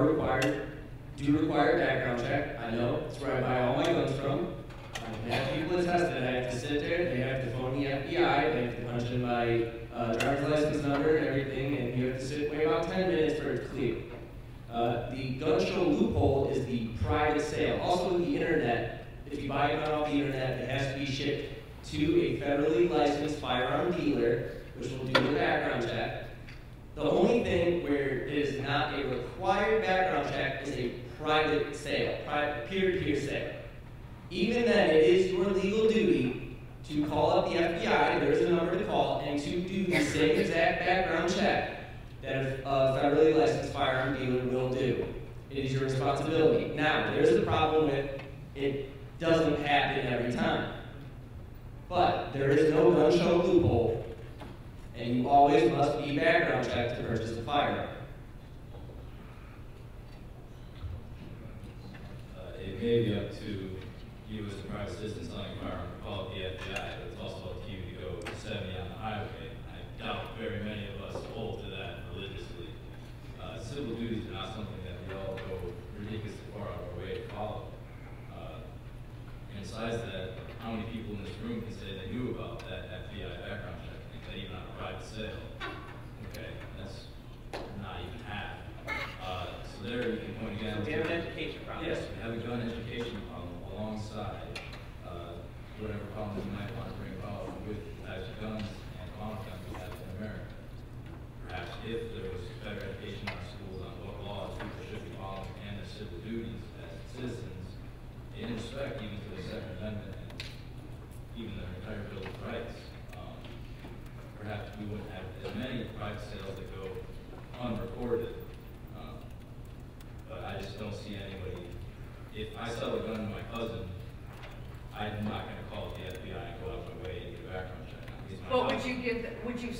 are required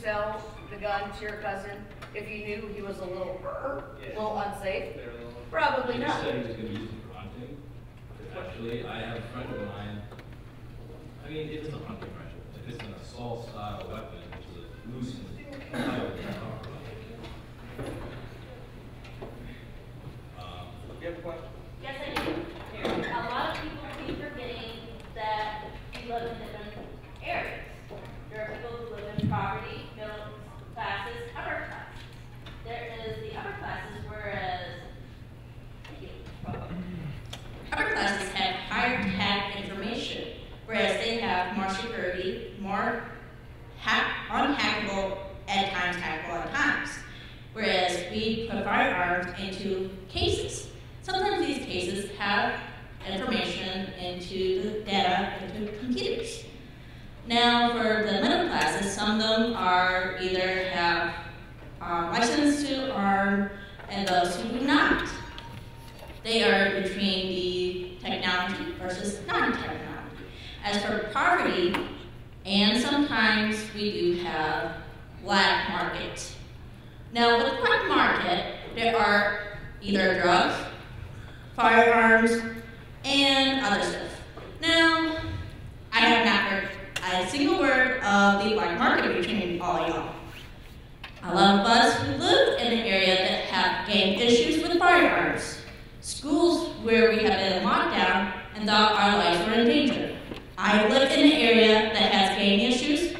sell the gun to your cousin if you knew he was a little Are between the technology versus non-technology. As for poverty, and sometimes we do have black market. Now, with black market, there are either drugs, firearms, and other stuff. Now, I have not heard a single word of the black market between all y'all. A lot of us who live in an area that have gang issues with firearms schools where we have been locked down and thought our lives were in danger. I lived in an area that has gang issues,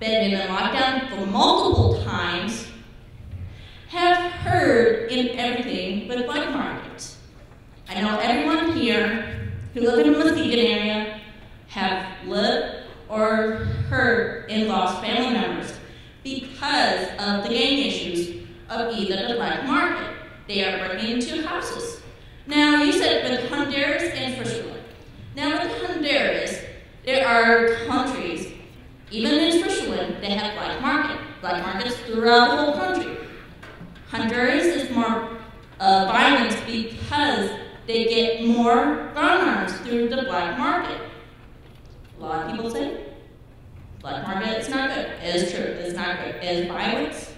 been in lockdown for multiple times, have heard in everything but black markets. I know everyone here who live in the Muskegon area have lived or heard and lost family members because of the gang issues of either the black market. They are breaking into houses. Now, you said with Honduras and Switzerland. Now, with Honduras, there are countries, even in Switzerland, they have black market, black markets throughout the whole country. Honduras is more uh, violent because they get more firearms through the black market. A lot of people say black market is not good. It is true. It's not good. It is violence,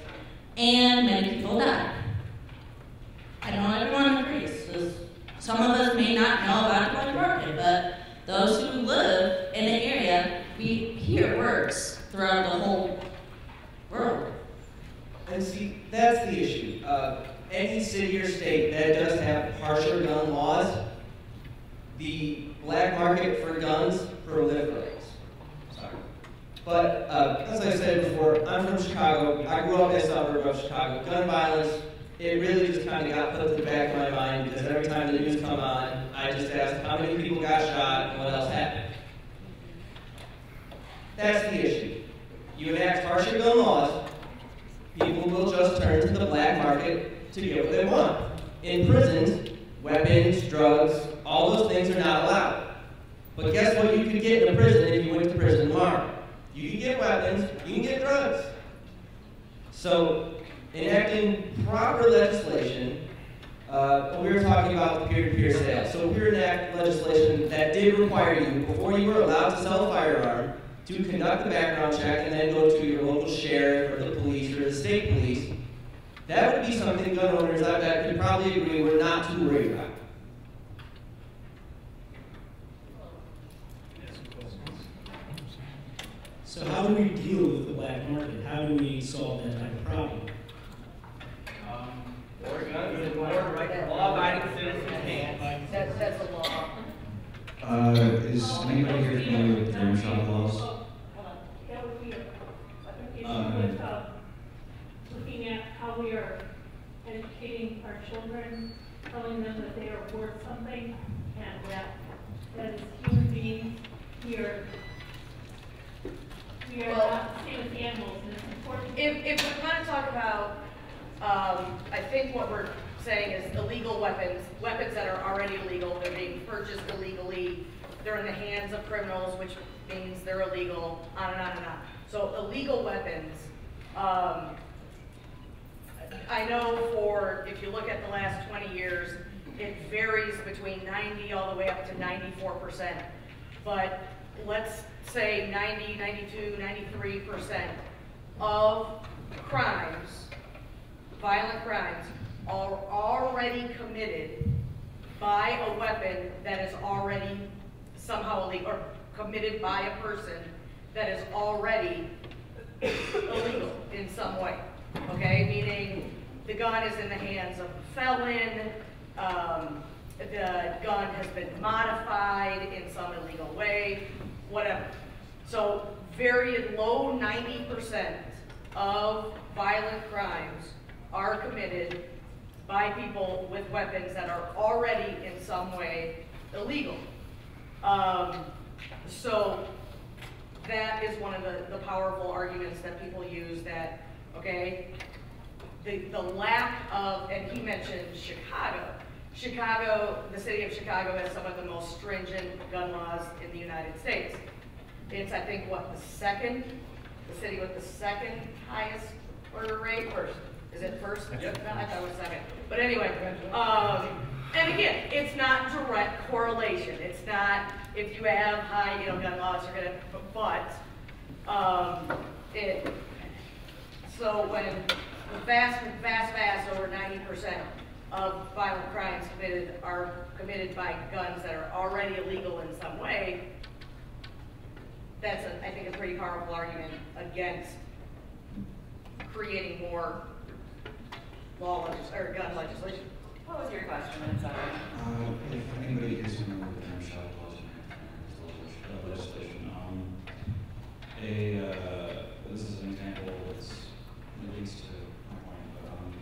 and many people die. I know everyone agrees. Some of us may not know about black market, but those who live in the area, we hear words throughout the whole world. And see, that's the issue. Uh, any city or state that does have harsher gun laws, the black market for guns proliferates. Sorry. But uh, as I said before, I'm from Chicago. I grew up in a suburb of Chicago. Gun violence, it really just kind of got put to the back of my mind because every time the news come on, I just ask how many people got shot and what else happened. That's the issue. You enact harsher gun laws, people will just turn to the black market to get what they want. In prisons, weapons, drugs, all those things are not allowed. But guess what you could get in a prison if you went to prison tomorrow? You can get weapons, you can get drugs. So, enacting proper legislation, uh, we were talking about peer-to-peer sales. So we enact legislation that did require you, before you were allowed to sell a firearm, to conduct a background check and then go to your local sheriff or the police or the state police. That would be something gun owners, I bet, could probably agree we're not too worried about. So how do we deal with the black market? How do we solve that type of problem? More guns and more law-abiding citizens' hands. That's, that's a law. Uh, is anybody here familiar with dram shop laws? That would a, issue Uh, uh, looking at how we are educating our children, telling them that they are worth something, and that, that as human beings, we are, we are Well- not the same as animals, and it's important. If, if we're gonna talk about, um, I think what we're saying is illegal weapons, weapons that are already illegal, they're being purchased illegally, they're in the hands of criminals, which means they're illegal, on and on and on. So illegal weapons, um, I know for, if you look at the last twenty years, it varies between ninety all the way up to ninety-four percent. But let's say 90, 92, 93 percent of crimes, violent crimes, are already committed by a weapon that is already somehow illegal, or committed by a person that is already illegal in some way. Okay, meaning the gun is in the hands of a felon, um, the gun has been modified in some illegal way, whatever. So very low ninety percent of violent crimes are committed by people with weapons that are already in some way illegal. Um, so that is one of the, the powerful arguments that people use that, okay, the, the lack of, and he mentioned Chicago. Chicago, the city of Chicago has some of the most stringent gun laws in the United States. It's, I think, what, the second, the city with the second highest murder rate, first, is it first? Yep. No, I thought it was second. But anyway, um, and again, it's not direct correlation. It's not, if you have high, you know, gun laws, you're gonna, but, um, it, so when the vast, vast, vast, over ninety percent of violent crimes committed are committed by guns that are already illegal in some way, that's, a, I think, a pretty powerful argument against creating more law legis, or gun legislation. What was your question, I'm? Uh, if anybody is familiar with dram shop laws and legislation, um, a, uh, this is an example, it's, it leads to my point, but, um,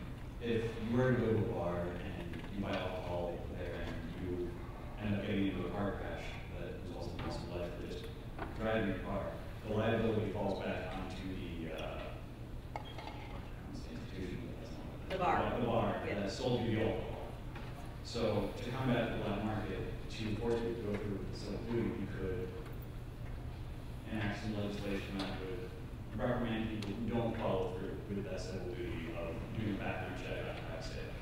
if you were to go to a bar and you buy alcohol there and you end up getting into a car crash that results in loss of life just driving your car, the liability falls back onto the, uh, I don't say institution, but that's not what. The bar. The bar Yeah. that sold you the alcohol. So to combat the black market, to force you to go through some food you could, enact some legislation that would reprimand people who don't follow through with that civil duty of doing a background check after that sale.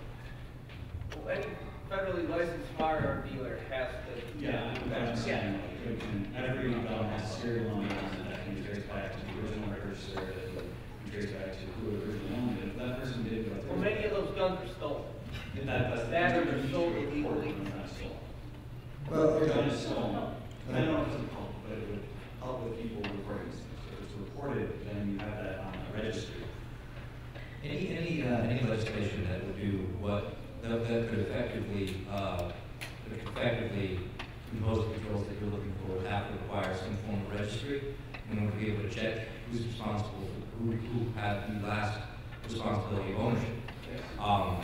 Well, Any federally licensed firearm dealer has to. Yeah, I'm just saying, like, we can- every gun has a serial number on that can be traced back to the original purchaser, that can be traced back to who originally owned it. If that person did go through. Well, many of those guns are stolen. If that, that's. That or they're they're sold illegally. reported when that's stolen. Well, If a okay. gun is stolen, I don't know if it's a pump, but it would help with people reporting these. So if it's reported, then you have that on the registry. Any, any, uh, any legislation that would do what, that, that could effectively, uh, that could effectively impose the controls that you're looking for would have to require some form of registry in order to be able to check who's responsible, who, who had the last responsibility of ownership. Um,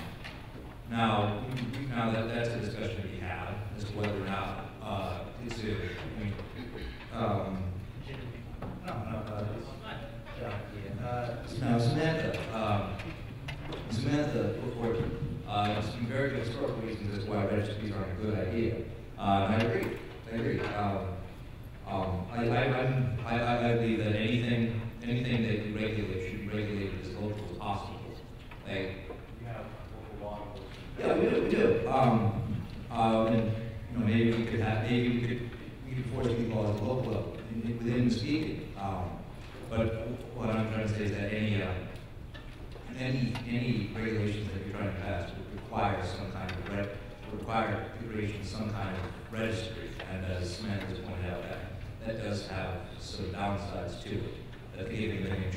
now, now that, that's a discussion to be had as to whether or not, uh, it's a, I mean, um, no, no, uh, it's, uh, now Samantha, um, Samantha reported, uh, some very historical reasons as to why registries aren't a good idea. Uh, I agree, I agree. Um, um, I, I, I, I believe that anything, anything that you regulate be regulated as local as possible. Like, yeah, we do, we do. Um, uh, and, you know, maybe we could have, maybe we could, we could force these laws at local level, in- in- within speaking. Um, but what I'm trying to say is that any, uh, any, any regulations that you're trying to pass would require some kind of reg, require the creation some kind of registry. And as Samantha has pointed out, that, that does have some downsides to it, that the image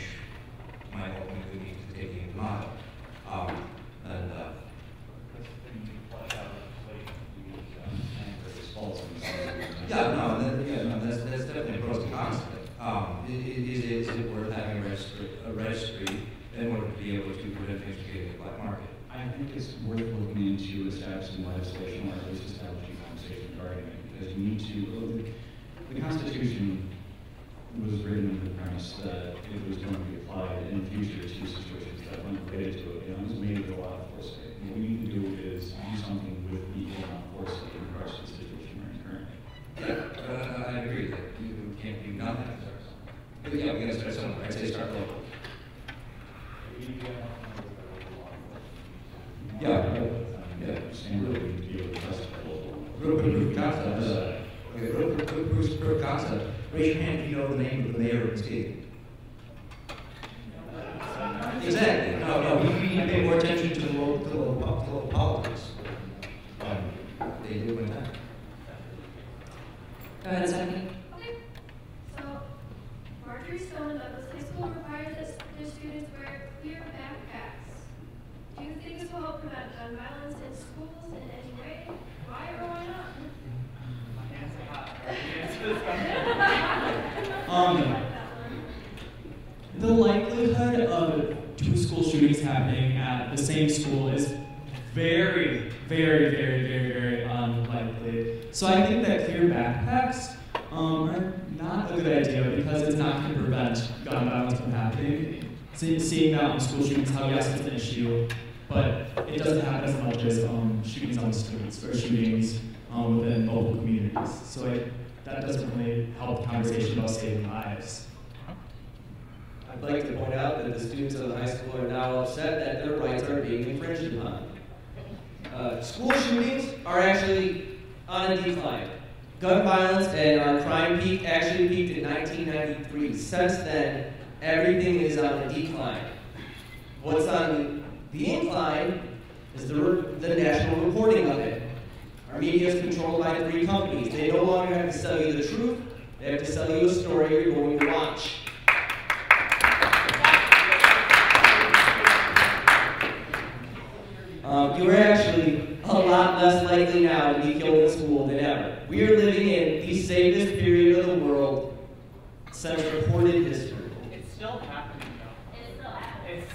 might ultimately to take into mind. Um, and, uh, Yeah, no, that, yeah, no, that's, that's definitely pros and cons. Um, is, is it worth having a registry, a registry in order to be able to prevent things from getting a black market? I think it's worth looking into establishing legislation or at least establishing conversation regarding it, because you need to, the Constitution was written in the premise that it was going to be applied in the future to situations that weren't related to it, and it was made with a lot of foresight. What we need to do is do something with the amount of foresight in regards to the situation we're in currently. Yeah, uh, I agree that you can't do nothing. But yeah, we gotta start somewhere. I'd say start local. Yeah, yeah, yeah. And really, we need to be able to the local. Real proof of concept, okay, real quick quick proof proof of concept. Raise your hand if you know the name of the mayor of Muskegon. Exactly, no, no, we we need to pay more attention to the local, to the local, to local politics. Um, They do in that. Go ahead, Stephanie. Okay, so Marjory Stoneman Douglas High School requires that their students wear clear backpacks. Do you think this will help prevent gun violence in schools in any way? Why or why not? Um, the likelihood of two school shootings happening at the same school is very, very, very, very, very unlikely. So I think that clear backpacks um, are not a good idea because it's not going to prevent gun violence from happening. See- Seeing that on school shootings, how yes, it's an issue, but it doesn't happen as much as um, shootings on the streets or shootings um, within local communities. So it, that doesn't really help the conversation about saving lives. I'd like to point out that the students of the high school are now upset that their rights are being infringed upon. Uh, school shootings are actually on a decline. Gun violence and our crime peak actually peaked in 1993. Since then, everything is on a decline. What's on the incline is the, the national reporting of it. Our media is controlled by three companies. They no longer have to sell you the truth, they have to sell you a story you're going to watch. Um, you are actually a lot less likely now to be killed in school than ever. We are living in the safest period of the world since recorded history. It's still happening though. It's,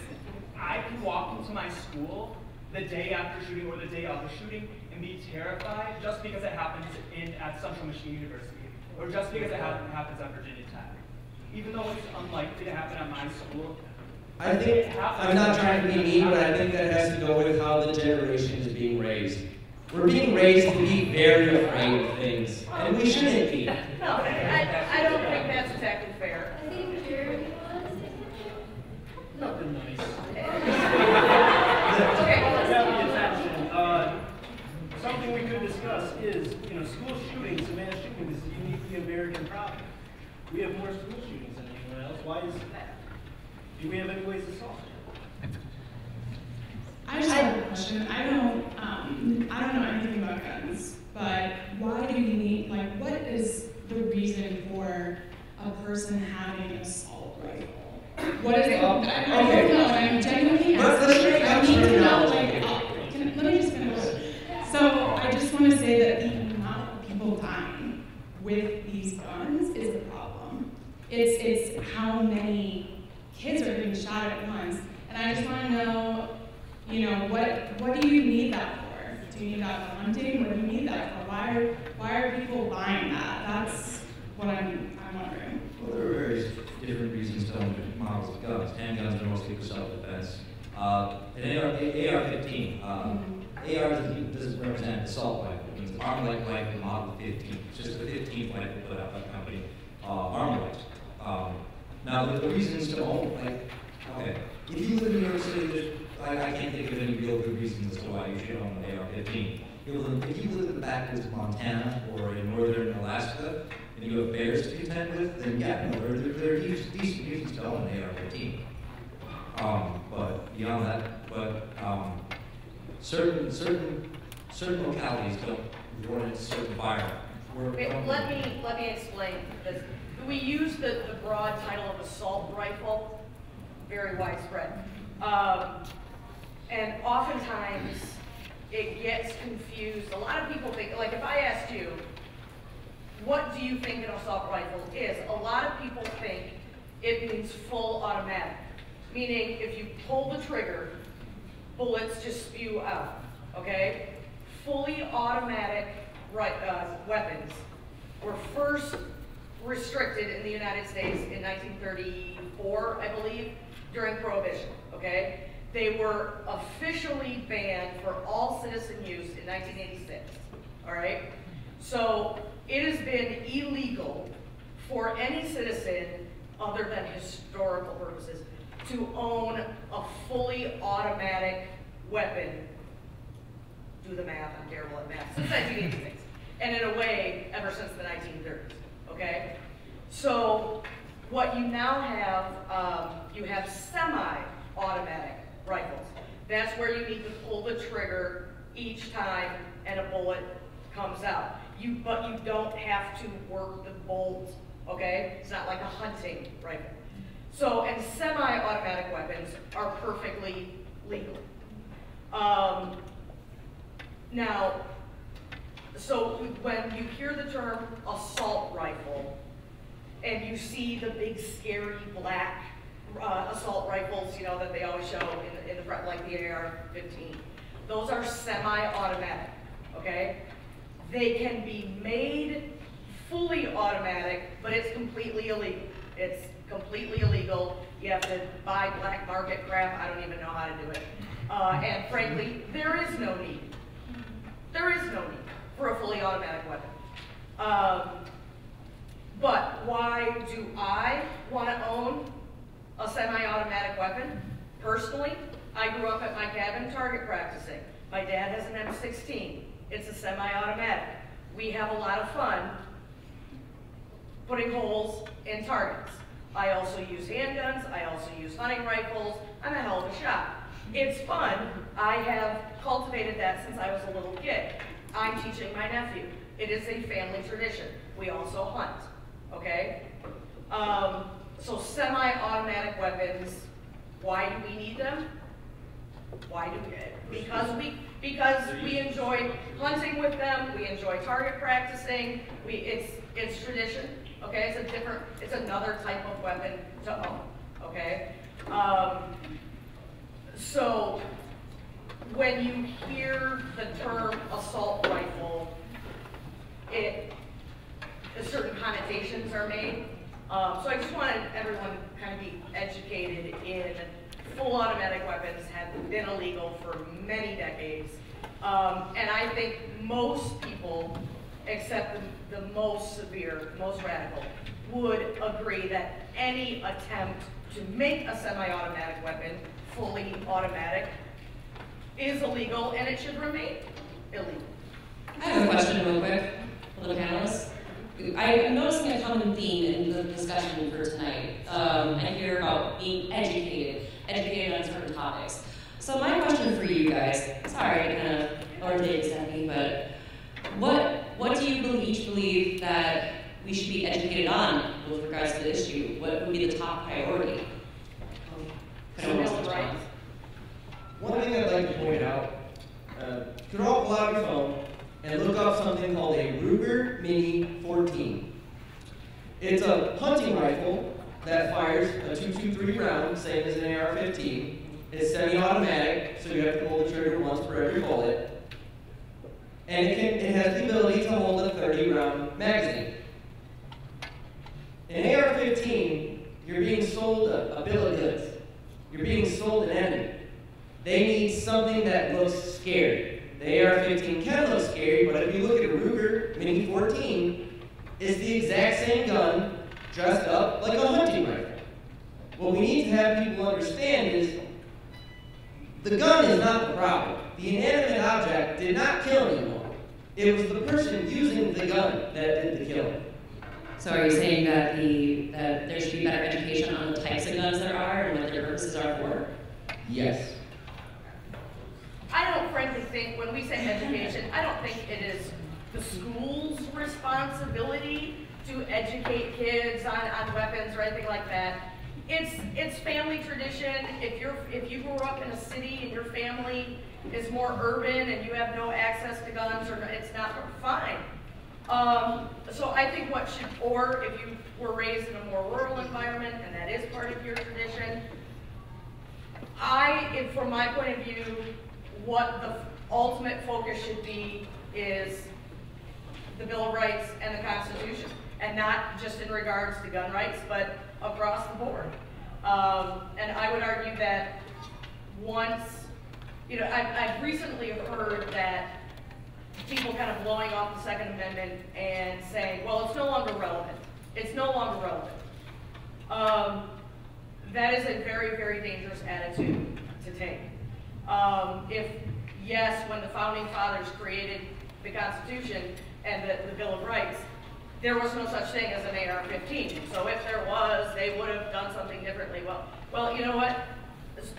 I can walk into my school the day after shooting or the day of the shooting and be terrified just because it happens in at Central Michigan University or just because it happen, happens at Virginia Tech. Even though it's unlikely to happen at my school, I think, I'm not trying to be mean, but I think that has to go with how the generation is being raised. We're being raised to be very afraid of things, and we shouldn't be. No, I, I don't think that's exactly Nothing nice. something we could discuss is, you know, school shootings and mass shootings is a uniquely American problem. We have more school shootings than anyone else. Why is that? Do we have any ways to solve it? I just have a question. I don't, um, I don't know anything about guns, but why do we need, like, what is the reason for a person having an assault rifle? What is it? I I don't know, I'm genuinely asking. I need to know, like, uh, can, let me just finish. So I just want to say that the amount of people dying with these guns is the problem. It's, it's how many kids are being shot at once. And I just want to know, you know, what, what do you need that for? Do you need that for hunting? What do you need that for? Why are, why are people buying that? That's what I'm, I'm wondering. Well, there are various different reasons to own different models of guns. Handguns are mostly for self-defense. Uh, an AR, AR-15, uh, AR doesn't, doesn't represent assault rifle. It means ArmaLite rifle model 15. It's just a 15 rifle put out by the company, uh, Armalite. Um, now, the, the reasons to own, like, okay, if you live in New York City, I, I can't think of any real good reasons as to why you should own an AR-15. If you live- If you live in the backwoods of Montana or in northern Alaska, and you have bears to contend with, then yeah, no, there are huge, decent to own an AR-15. Um, but beyond that, but um, certain certain certain localities don't warrant certain. We're- Wait, let me, let me explain this. We use the, the broad title of assault rifle, very widespread. Um, and oftentimes, it gets confused. A lot of people think, like if I asked you, what do you think an assault rifle is? A lot of people think it means full automatic, meaning if you pull the trigger, bullets just spew out, okay? Fully automatic right, uh, weapons were first restricted in the United States in 1934, I believe, during Prohibition, okay? They were officially banned for all citizen use in 1986, all right? So it has been illegal for any citizen, other than historical purposes, to own a fully automatic weapon. Do the math, I'm terrible at math, since 1986. And in a way, ever since the 1930s, okay? So what you now have, um, you have semi-automatic rifles. That's where you need to pull the trigger each time and a bullet comes out. You, but you don't have to work the bolt, okay? It's not like a hunting rifle. So, and semi-automatic weapons are perfectly legal. Um, now, so when you hear the term assault rifle, and you see the big scary black uh, assault rifles, you know, that they always show in the, in the like the AR-15, those are semi-automatic, okay? They can be made fully automatic, but it's completely illegal. It's completely illegal. You have to buy black market crap. I don't even know how to do it. Uh, and frankly, there is no need. There is no need for a fully automatic weapon. Um, but why do I want to own a semi-automatic weapon? Personally, I grew up at my cabin target practicing. My dad has an M16. It's a semi-automatic. We have a lot of fun putting holes in targets. I also use handguns. I also use hunting rifles. I'm a hell of a shot. It's fun. I have cultivated that since I was a little kid. I'm teaching my nephew. It is a family tradition. We also hunt, okay? Um, so semi-automatic weapons, why do we need them? Why do we? Because we because we enjoy hunting with them. We enjoy target practicing. We it's it's tradition. Okay, it's a different. It's another type of weapon to own. Okay. Um, so when you hear the term assault rifle, it certain connotations are made. Um, so I just wanted everyone to kind of be educated in full automatic weapons have been illegal for many decades. Um, and I think most people, except the, the most severe, most radical, would agree that any attempt to make a semi-automatic weapon fully automatic is illegal and it should remain illegal. I have a question real quick for the panelists. I'm noticing a common theme in the discussion for tonight. Um, I hear about being educated, educated on certain topics. So my question for you guys, sorry to kind of overtake Stephanie, but what what do you believe, each believe that we should be educated on with regards to the issue? What would be the top priority? Um, if, yes, when the Founding Fathers created the Constitution and the, the Bill of Rights, there was no such thing as an AR-15. So if there was, they would have done something differently. Well, well, you know what?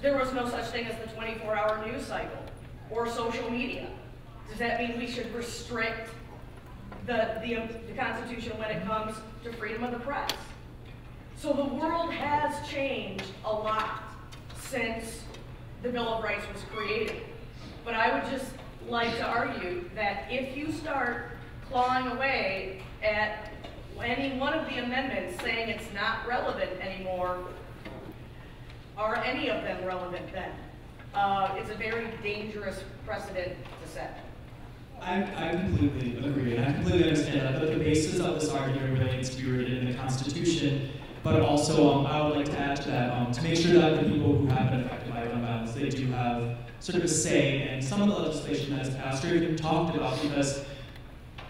There was no such thing as the 24-hour news cycle or social media. Does that mean we should restrict the, the, the Constitution when it comes to freedom of the press? So the world has changed a lot since the Bill of Rights was created. But I would just like to argue that if you start clawing away at any one of the amendments saying it's not relevant anymore, are any of them relevant then? Uh, it's a very dangerous precedent to set. I, I completely agree, and I completely understand that, but the basis of this argument needs to rooted in the Constitution, but also um, I would like to add to that, um, to make sure that the people who have been affected violence, they do have sort of a say in some of the legislation that is passed or even talked about, because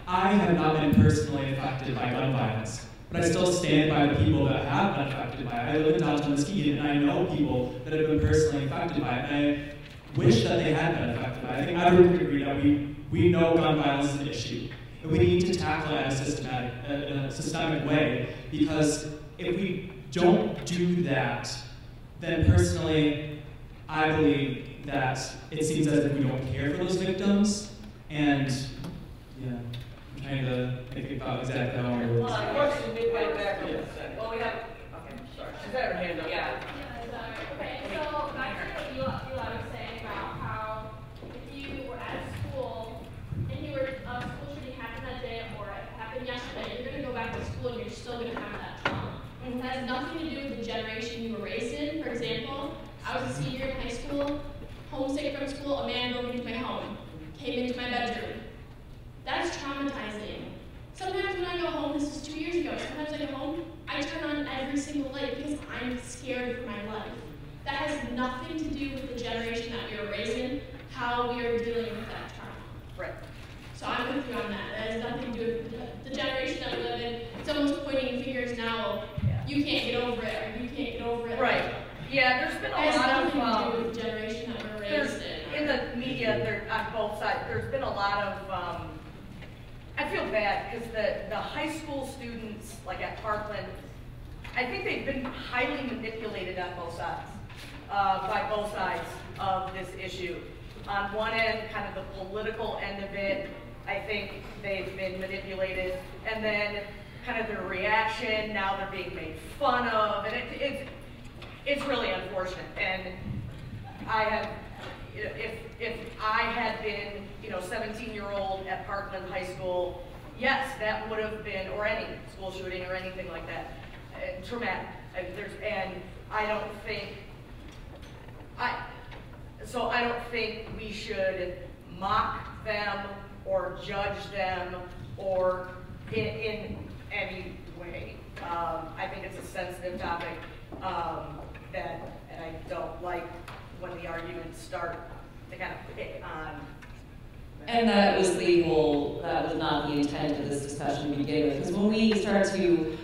I have not been personally affected by gun violence, but I still stand by the people that have been affected by it. I live in downtown Muskegon, and I know people that have been personally affected by it, and I wish that they had been affected by it. I think everyone would agree that we we know gun violence is an issue. And we need to tackle it in a systematic, in a systemic way, because if we don't do that, then personally, I believe that it seems as if we don't care for those victims, and yeah, I'm trying to think about exactly how I Hold on, question midway back in a second. Well, we have, Okay, sorry. She's got her hand up. Yeah. Okay, so back to what Eli, Eli was saying about how if you were at school and you were, a school shooting happened that day or it happened yesterday, you're gonna go back to school and you're still gonna have that trauma. Mm-hmm. It has nothing to do with the generation you were raised in. For example, I was a senior in high school, homesick from school, a man broke into my home, came into my bedroom. That's traumatizing. Sometimes when I go home, this was two years ago, sometimes I go home, I turn on every single light because I'm scared for my life. That has nothing to do with the generation that we are raising, how we are dealing with that trauma. Right. So I'm with you on that. That has nothing to do with the, the generation that we live in. It's almost pointing fingers now. You can't get over it, or you can't get over it. Right. Yeah, there's been a lot of, um, do with generation that we're raised in. in the media, there, on both sides, there's been a lot of, um, I feel feel bad because the, the high school students, like at Parkland, I think they've been highly manipulated on both sides, uh, by both sides of this issue. On one end, kind of the political end of it, I think they've been manipulated, and then kind of their reaction, now they're being made fun of, and it, it's, it's really unfortunate. And I have, if, if I had been, you know, 17-year-old at Parkland High School, yes, that would have been, or any school shooting or anything like that, uh, traumatic. Uh, there's, and I don't think, I, so I don't think we should mock them or judge them or in, in any way. Um, I think it's a sensitive topic um, and I don't like when the arguments start to kind of pick on. And that was the that was not the intent of this discussion to begin with. Because when we start to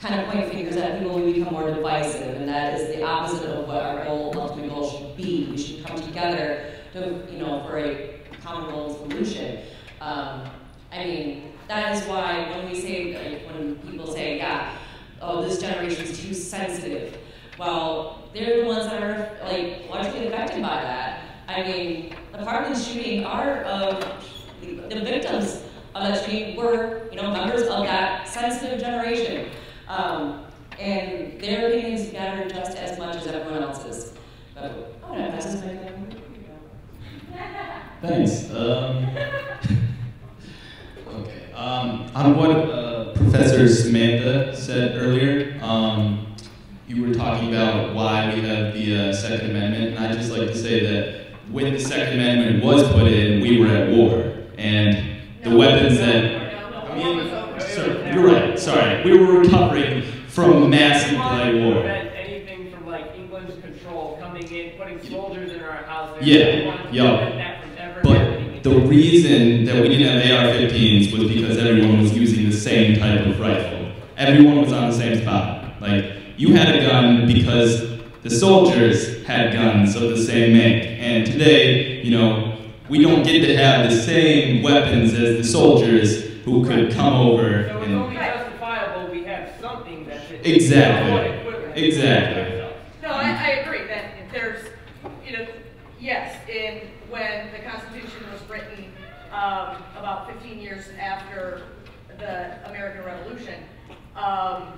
kind of point fingers at people, we become more divisive, and that is the opposite of what our goal, ultimate goal should be. We should come together to, you know, for a common goal solution. Um, I mean, that is why when we say, like, when people say, yeah, oh, this generation is too sensitive. Well, they're the ones that are like largely affected by that. I mean, the Parkland shooting are of the victims of that shooting were, you know, members of that sensitive generation. Um, and their opinions matter just as much as everyone else's. Thanks. Um, okay. Um, on what uh, Professor Samantha said earlier, um, you were talking about why we have the uh, Second Amendment, and I'd just like to say that when the Second Amendment was put in, we were at war, and the weapons that I mean, sorry, you're right. Sorry, we were recovering from a massive bloody war. Anything from like England's control coming in, putting soldiers in our houses. Yeah, yeah. prevent that from ever But the reason that we didn't have AR-15s was because everyone was using the same type of rifle. Everyone was on the same spot. Like you had a gun because the soldiers had guns of the same make. And today, you know, we don't get to have the same weapons as the soldiers who could come over So it's only justifiable we have something that's exactly, exactly. No, I, I agree that there's, you know, yes, in, when the Constitution was written, um, about fifteen years after the American Revolution, um,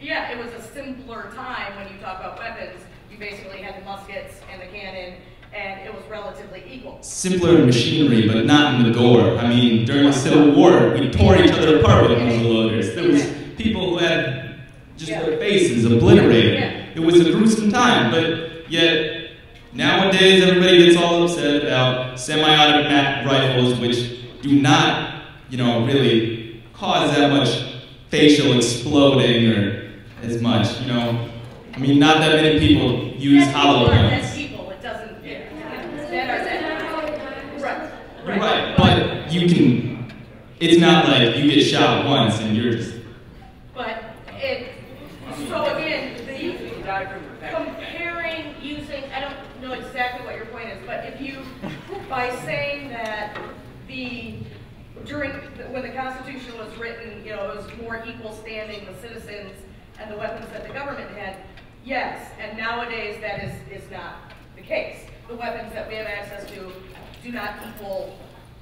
yeah, it was a simpler time when you talk about weapons. You basically had the muskets and the cannon, and it was relatively equal. simpler machinery, but not in the gore. I mean, during the Civil War, we tore each other apart with muzzle loaders. There was people who had just their faces obliterated. It was a gruesome time, but yet nowadays everybody gets all upset about semi-automatic rifles, which do not, you know, really cause that much facial exploding or as much, you know. I mean, not that many people use That's hollow people, points. That's people, it doesn't, that are, right, right. Right, but you can. It's not like you get shot once and you're just. But it, so again, the comparing, using, I don't know exactly what your point is, but if you, by saying that the, during, when the Constitution was written, you know, it was more equal standing, the citizens and the weapons that the government had, yes, and nowadays that is, is not the case. The weapons that we have access to do not equal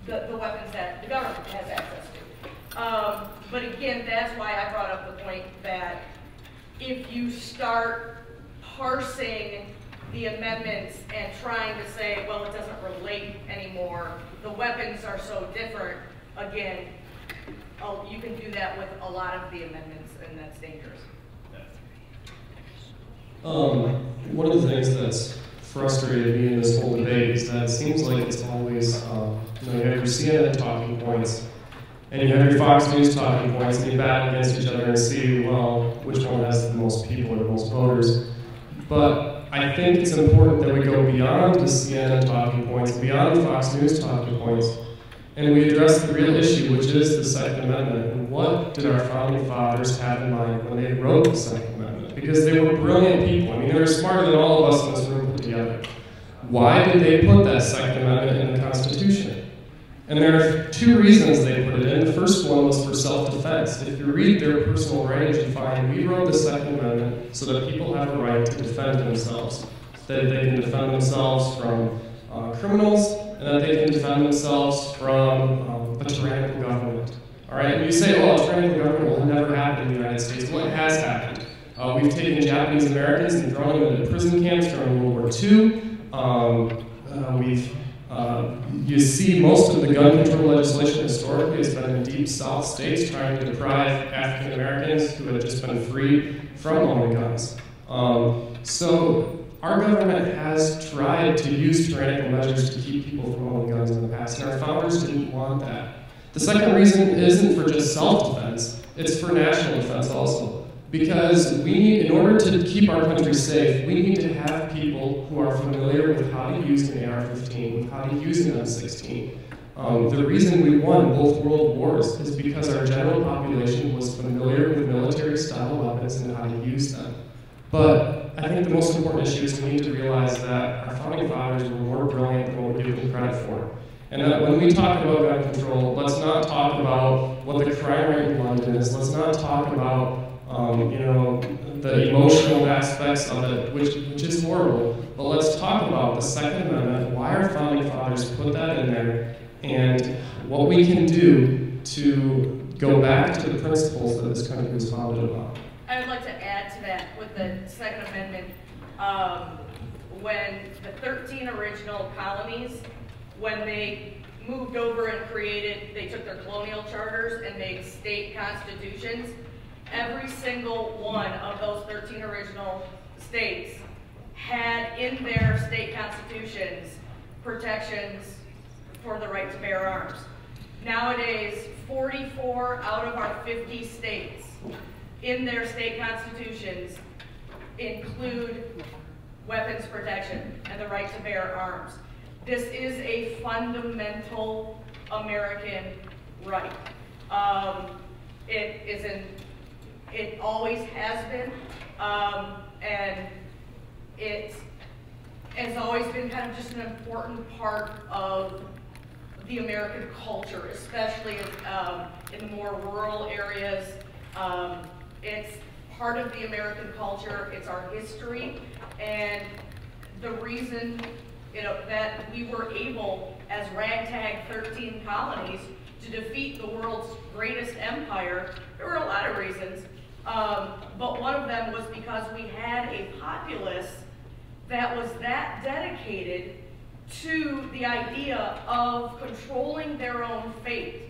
the, the weapons that the government has access to. Um, but again, that's why I brought up the point that if you start parsing the amendments and trying to say, well, it doesn't relate anymore, the weapons are so different, again, oh, you can do that with a lot of the amendments, and that's dangerous. Um, one of the things that's frustrated me in this whole debate is that it seems like it's always, um, you know, you have your CNN talking points, and you have your Fox News talking points, and you battle against each other and see, well, which one has the most people or the most voters. But I think it's important that we go beyond the CNN talking points, beyond Fox News talking points, and we address the real issue, which is the Second Amendment. And what did our founding fathers have in mind when they wrote the Second Amendment? Because they were brilliant people. I mean, they were smarter than all of us in this room put together. Why did they put that Second Amendment in the Constitution? And there are two reasons they put it in. The first one was for self-defense. If you read their personal writings, you find we wrote the Second Amendment so that people have a right to defend themselves, that they can defend themselves from uh, criminals, and that they can defend themselves from um, a tyrannical government. All right, and you say, oh, a tyrannical government will never happen in the United States. It has happened. Uh, we've taken Japanese Americans and thrown them into prison camps during World War II. Um, uh, we've uh, you see most of the gun control legislation historically has been in deep South states trying to deprive African Americans who had just been freed from owning guns. Um, so our government has tried to use tyrannical measures to keep people from owning guns in the past, and our founders didn't want that. The second reason isn't for just self-defense, it's for national defense also. Because we need, in order to keep our country safe, we need to have people who are familiar with how to use an AR-15, with how to use an M16. Um, the reason we won both world wars is because our general population was familiar with military-style weapons and how to use them. But I think the most important issue is we need to realize that our founding fathers were more brilliant than what we give them credit for. And that when we talk about gun control, let's not talk about what the crime rate in London is. Let's not talk about um, you know, the emotional aspects of it, which, which is horrible. But let's talk about the Second Amendment, why our founding fathers put that in there, and what we can do to go back to the principles that this country was founded upon. I would like to add to that with the Second Amendment. Um, when the 13 original colonies, when they moved over and created, they took their colonial charters and made state constitutions, every single one of those 13 original states had in their state constitutions protections for the right to bear arms. Nowadays, 44 out of our 50 states in their state constitutions include weapons protection and the right to bear arms. This is a fundamental American right. Um, it is an it always has been, um, and it has always been kind of just an important part of the American culture, especially um, in the more rural areas. Um, it's part of the American culture, it's our history, and the reason you know, that we were able, as ragtag 13 colonies, to defeat the world's greatest empire, there were a lot of reasons, um, but one of them was because we had a populace that was that dedicated to the idea of controlling their own fate.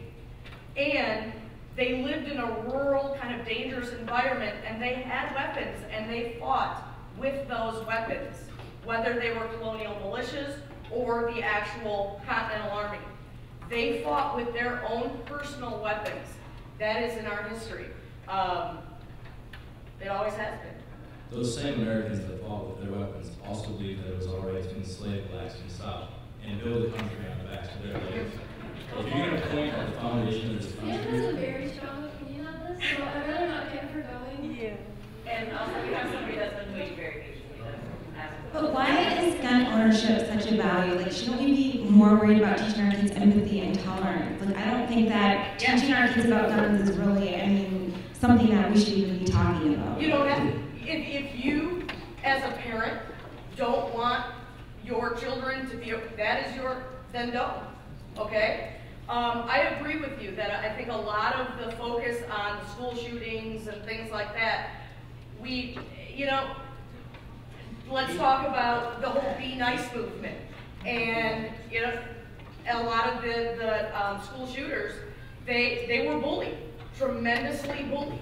And they lived in a rural, kind of dangerous environment, and they had weapons, and they fought with those weapons, whether they were colonial militias or the actual Continental Army. They fought with their own personal weapons. That is in our history. Um, it always has been. Those same Americans that fought with their weapons also believed that it was all right to enslave blacks in the South and build a country on the backs of their slaves. If you're going to point at the foundation of this Dan country, has a very strong opinion on this, so I'd rather not get her going. Yeah. And also, we have somebody that's been waiting very patiently. But why is gun ownership such a value? Like, shouldn't we be more worried about teaching our kids empathy and tolerance? Like, I don't think that teaching our kids about guns is really, I mean, something that we should even be talking about. You have, if, if you, as a parent, don't want your children to be, that is your, then don't, okay? Um, I agree with you that I think a lot of the focus on school shootings and things like that, we, you know, let's talk about the whole Be Nice movement. And, you know, a lot of the, the um, school shooters, they, they were bullied, tremendously bullied.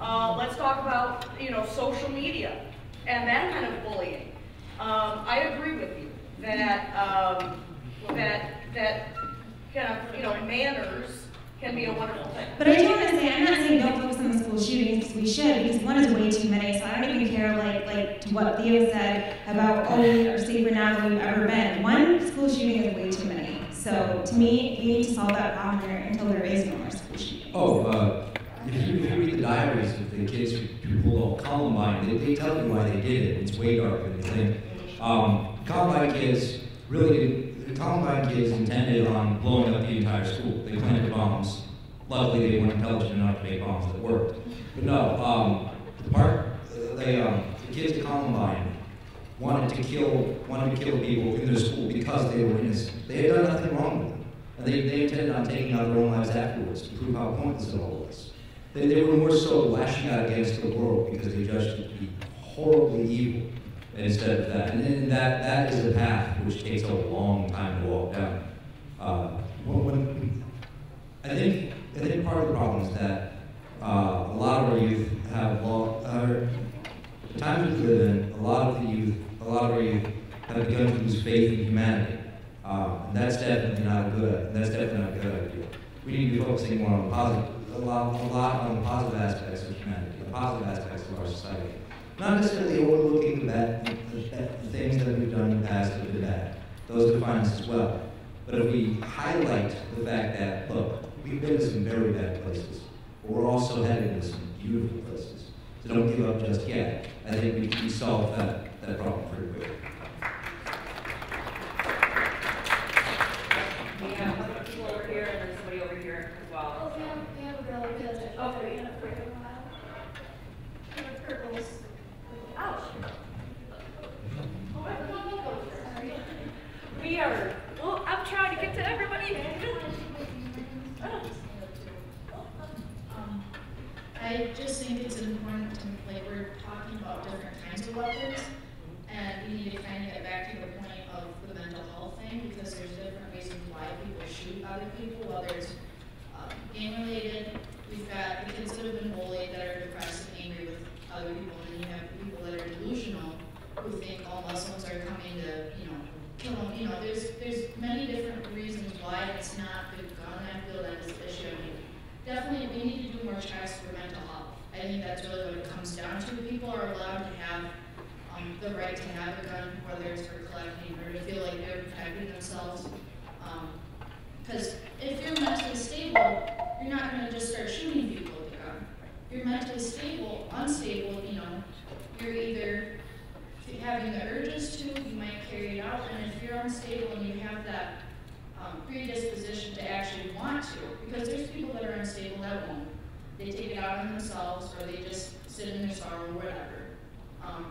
Uh, let's talk about, you know, social media and that kind of bullying. Um, I agree with you that, um, that, that kind of, you know, manners can be a wonderful thing. But I do want to say, I'm not saying don't focus on the school shootings because we should, because one is way too many. So I don't even care, like, like what Theo said about oh, we are safer now than we've ever been. One school shooting is way too many. So to me, we need to solve that problem until there is no more. Oh, uh, if you, read the diaries of the kids who, pulled off Columbine, they, they tell you why they did it. It's way darker than you think. Um, Columbine kids really the Columbine kids intended on blowing up the entire school. They planted bombs. Luckily, they weren't intelligent enough to make bombs that worked. But no, um, the part, they, um, the kids at Columbine wanted to kill, wanted to kill people in their school because they were innocent. They had done nothing wrong with them. They, they intended on taking out their own lives afterwards to prove how pointless it all was. They, they were more so lashing out against the world because they judged it to be horribly evil instead of that. And, and that, that is a path which takes a long time to walk down. Uh, when, I think I think part of the problem is that uh, a lot of our youth have lo- uh, times we live in. A lot of the youth, a lot of our youth have begun to lose faith in humanity, uh, and that's definitely not a good. That's definitely not a good idea. We need to be focusing more on positive, a lot, a lot on the positive aspects of humanity, the positive aspects of our society. Not necessarily overlooking the bad, the, the things that we've done in the past that have been bad. Those define us as well. But if we highlight the fact that, look, we've been to some very bad places, but we're also headed to some beautiful places. So don't give up just yet. I think we, we solve that, that problem pretty quick. We have one people over here and then somebody over here as well. Oh, we have, we have a girl who does it. Oh, Been it for a while. Her purples. Ouch. Sorry. We are, well, I'm trying to everybody. Um, I just think it's important to, like, we're talking about different kinds of weapons, and we need to kind of get back to the point of the mental health thing, because there's different reasons why people shoot other people, whether it's um, game-related, we've got the kids that have been bullied, that are depressed and angry with other people, and then you have people that are delusional, who think all Muslims are coming to, you know, them, you know, there's, there's many different reasons why it's not good gun, I feel that is the issue, I mean, definitely, we need to do more checks for mental health. I think that's really what it comes down to. People are allowed to have um, the right to have a gun, whether it's for collecting or to feel like they're protecting themselves. Because if you're mentally stable, you're not going to just start shooting people with a gun. You're mentally stable, unstable, you know, you're either having the urges to, you might carry it out, and if you're unstable and you have that um, predisposition to actually want to, because there's people that are unstable that won't. They take it out on themselves, or they just sit in their sorrow, or whatever. Um,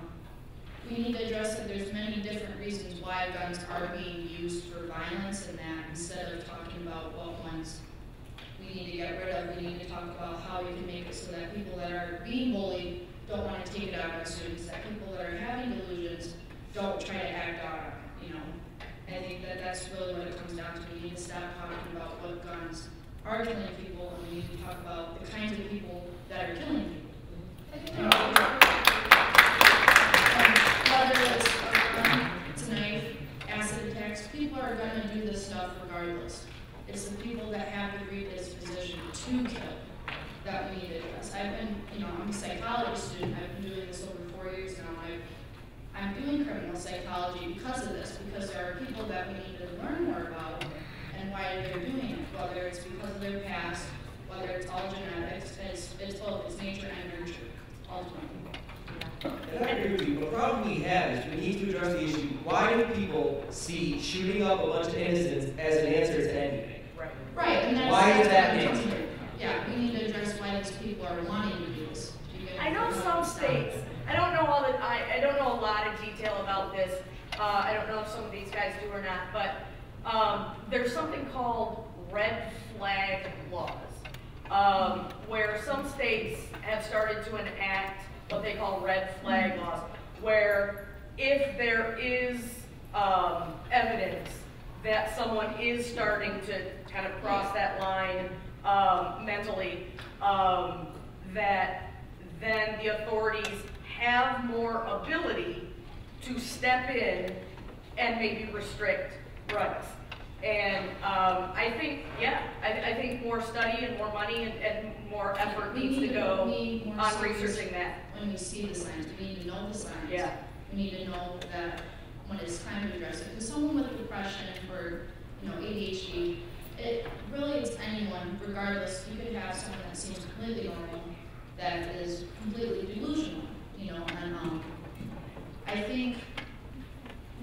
we need to address that there's many different reasons why guns are being used for violence and that, instead of talking about what ones we need to get rid of, we need to talk about how we can make it so that people that are being bullied don't want to take it out on students, that people that are having delusions don't try to act on it, you know? I think that that's really what it comes down to. We need to stop talking about what guns are killing people, and we need to talk about the kinds of people that are killing people. Whether it's a gun, it's a knife, acid attacks, people are gonna do this stuff regardless. It's the people that have the predisposition to kill that we need to address. I've been, you know, I'm a psychology student, I've been doing this over four years now, I've I'm doing criminal psychology because of this, because there are people that we need to learn more about and why they're doing it, whether it's because of their past, whether it's all genetics, it's, it's both, it's nature and nurture, ultimately. And I agree with you, the problem we have is we need to address the issue, why do people see shooting up a bunch of innocents as an answer to anything? Right, and that's. Why is that what answer? Yeah, we need to address why these people are wanting to do this. Do you get I know some states, I don't know all the, I, I don't know a lot of detail about this. Uh, I don't know if some of these guys do or not, but, um, there's something called red flag laws. Um, where some states have started to enact what they call red flag laws, where if there is, um, evidence that someone is starting to kind of cross that line, um, mentally, um, that then the authorities have more ability to step in and maybe restrict rights. And um, I think, yeah, I, I think more study and more money and, and more effort We needs to go need on researching that. When we see the signs, we need to know the signs. Yeah. We need to know that when it's time to address it, because someone with depression or, you know, ADHD, it, really is anyone, regardless, you could have someone that seems completely normal, that is completely delusional, you know, and, um, I think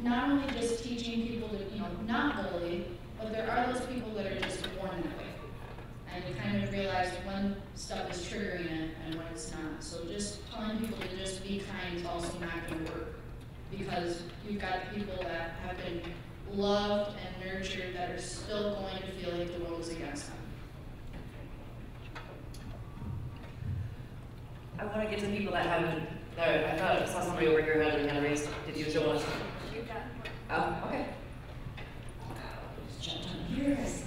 not only just teaching people to, you know, not bully, but there are those people that are just born that way. And you kind of realize when stuff is triggering it and when it's not. So just telling people to just be kind is also not gonna work. Because you've got people that have been loved and nurtured that are still going to feel like the world is against them. I want to get to people that haven't, that, I thought I saw somebody over here who had their hand raised. Did you still want to? Oh, okay. Just jump on here, I see.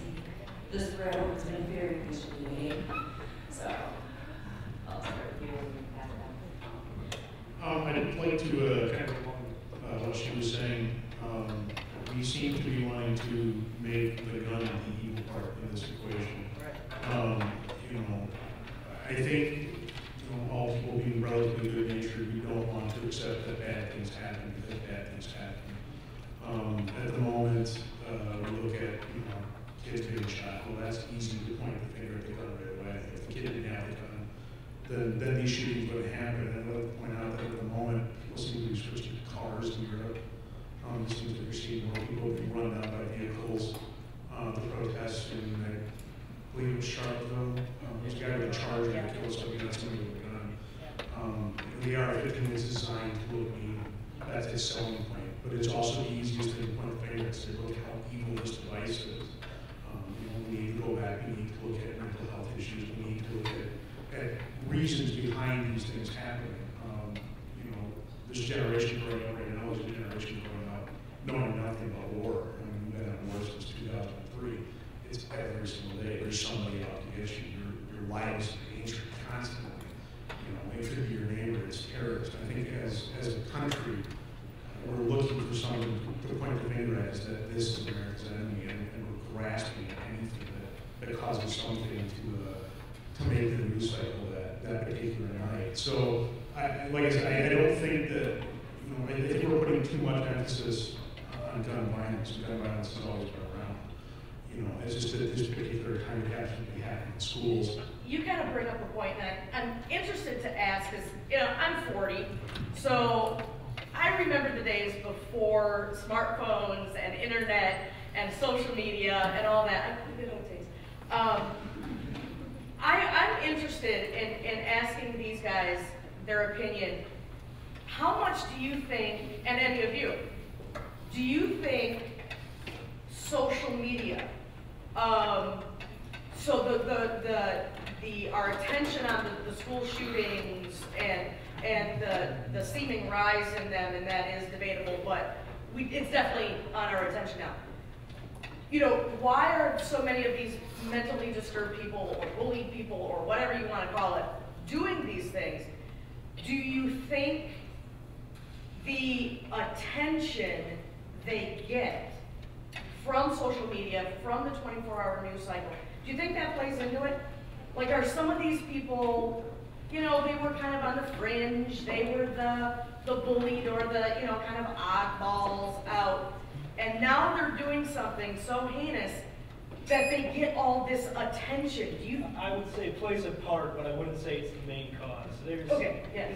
This road has been very patient with me. So, I'll start with you and pass it down. Um, I'd like to, uh, kind of, along, uh, what she was saying, um, we seem to be wanting to make the gun the evil part in this equation. Um, you know, I think, you know, all people being relatively good natured, we don't want to accept that bad things happen because bad things happen. Um, at the moment, uh, we look at, you know, kids being shot, well, that's easy to point the finger at the gun right away. If the kid didn't have the gun, then, then these shootings would happen. And I'd like to point out that at the moment, people seem to be switching to cars in Europe. Um, it seems that seeing more people being run down by vehicles. Uh, the protests in, I believe it was Charlottesville, um, there's a guy with a charger that killed somebody, not somebody with a gun. Um, the AR-15 is designed to look mean. That's its selling point. But it's also the easiest thing to point the finger and say, look how evil this device is. Um, you know, we need to go back, we need to look at mental health issues, we need to look at, at reasons behind these things happening. Um, you know, this generation growing up right now is a generation growing up knowing nothing about war. I mean, we've been at war since 2003. It's every single day. There's somebody out to get you. Your, your life is in danger constantly. You know, it could be your neighbor, it's terrorists. I think as, as a country, we're looking for something to point the finger at that this is America's enemy and, and we're grasping at anything that, that causes something to, uh, to make the news cycle that, that particular night. So, I, like I said, I, I don't think that, you know, I think we're putting too much emphasis gun violence. Gun violence has always been around. You know, it's just that this particular time it happens to be happening in schools. You kind of bring up a point that I'm interested to ask because, you know, I'm 40, so I remember the days before smartphones and internet and social media and all that. I good old days. Um, I, I'm interested in, in asking these guys their opinion. How much do you think, and any of you, do you think social media, um, so the, the, the, the, our attention on the, the school shootings and, and the, the seeming rise in them, and that is debatable, but we, it's definitely on our attention now. You know, why are so many of these mentally disturbed people or bullied people or whatever you want to call it doing these things? Do you think the attention they get from social media, from the 24-hour news cycle, do you think that plays into it? Like, are some of these people, you know, they were kind of on the fringe, they were the, the bullied or the, you know, kind of oddballs out, and now they're doing something so heinous that they get all this attention. Do you? I would say it plays a part, but I wouldn't say it's the main cause. There's, Okay, yes.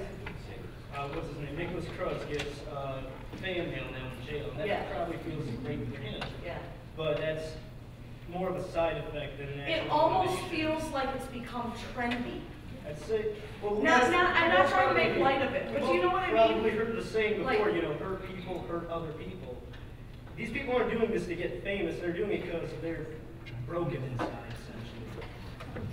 Uh, what's his name? Nikolas Cruz gets uh, now in jail. and That Yeah. probably feels great for him. Yeah. But that's more of a side effect than an actual It almost motivation. feels like it's become trendy. Say, well, who Not- I'm not trying to make light of it, but you know what I mean? Probably heard the saying Like- before, you know, hurt people hurt other people. These people aren't doing this to get famous, they're doing it because they're broken inside.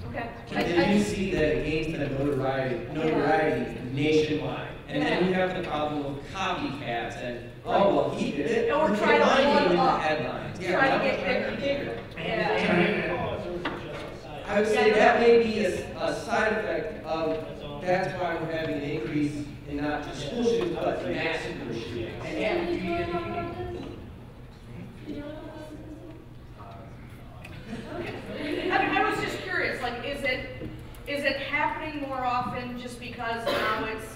Okay. And then you see that it gains the notoriety, notoriety nationwide. And then you have the problem of copycats and, oh, well, he did it. Or Look try at to my one name in the up. headlines. Yeah, Try to get bigger. bigger. Yeah. I would say that may be a, a side effect of, that's why we're having an increase in not just school shootings, but massacre shootings. I mean, I was just curious, like, is it, is it happening more often just because now it's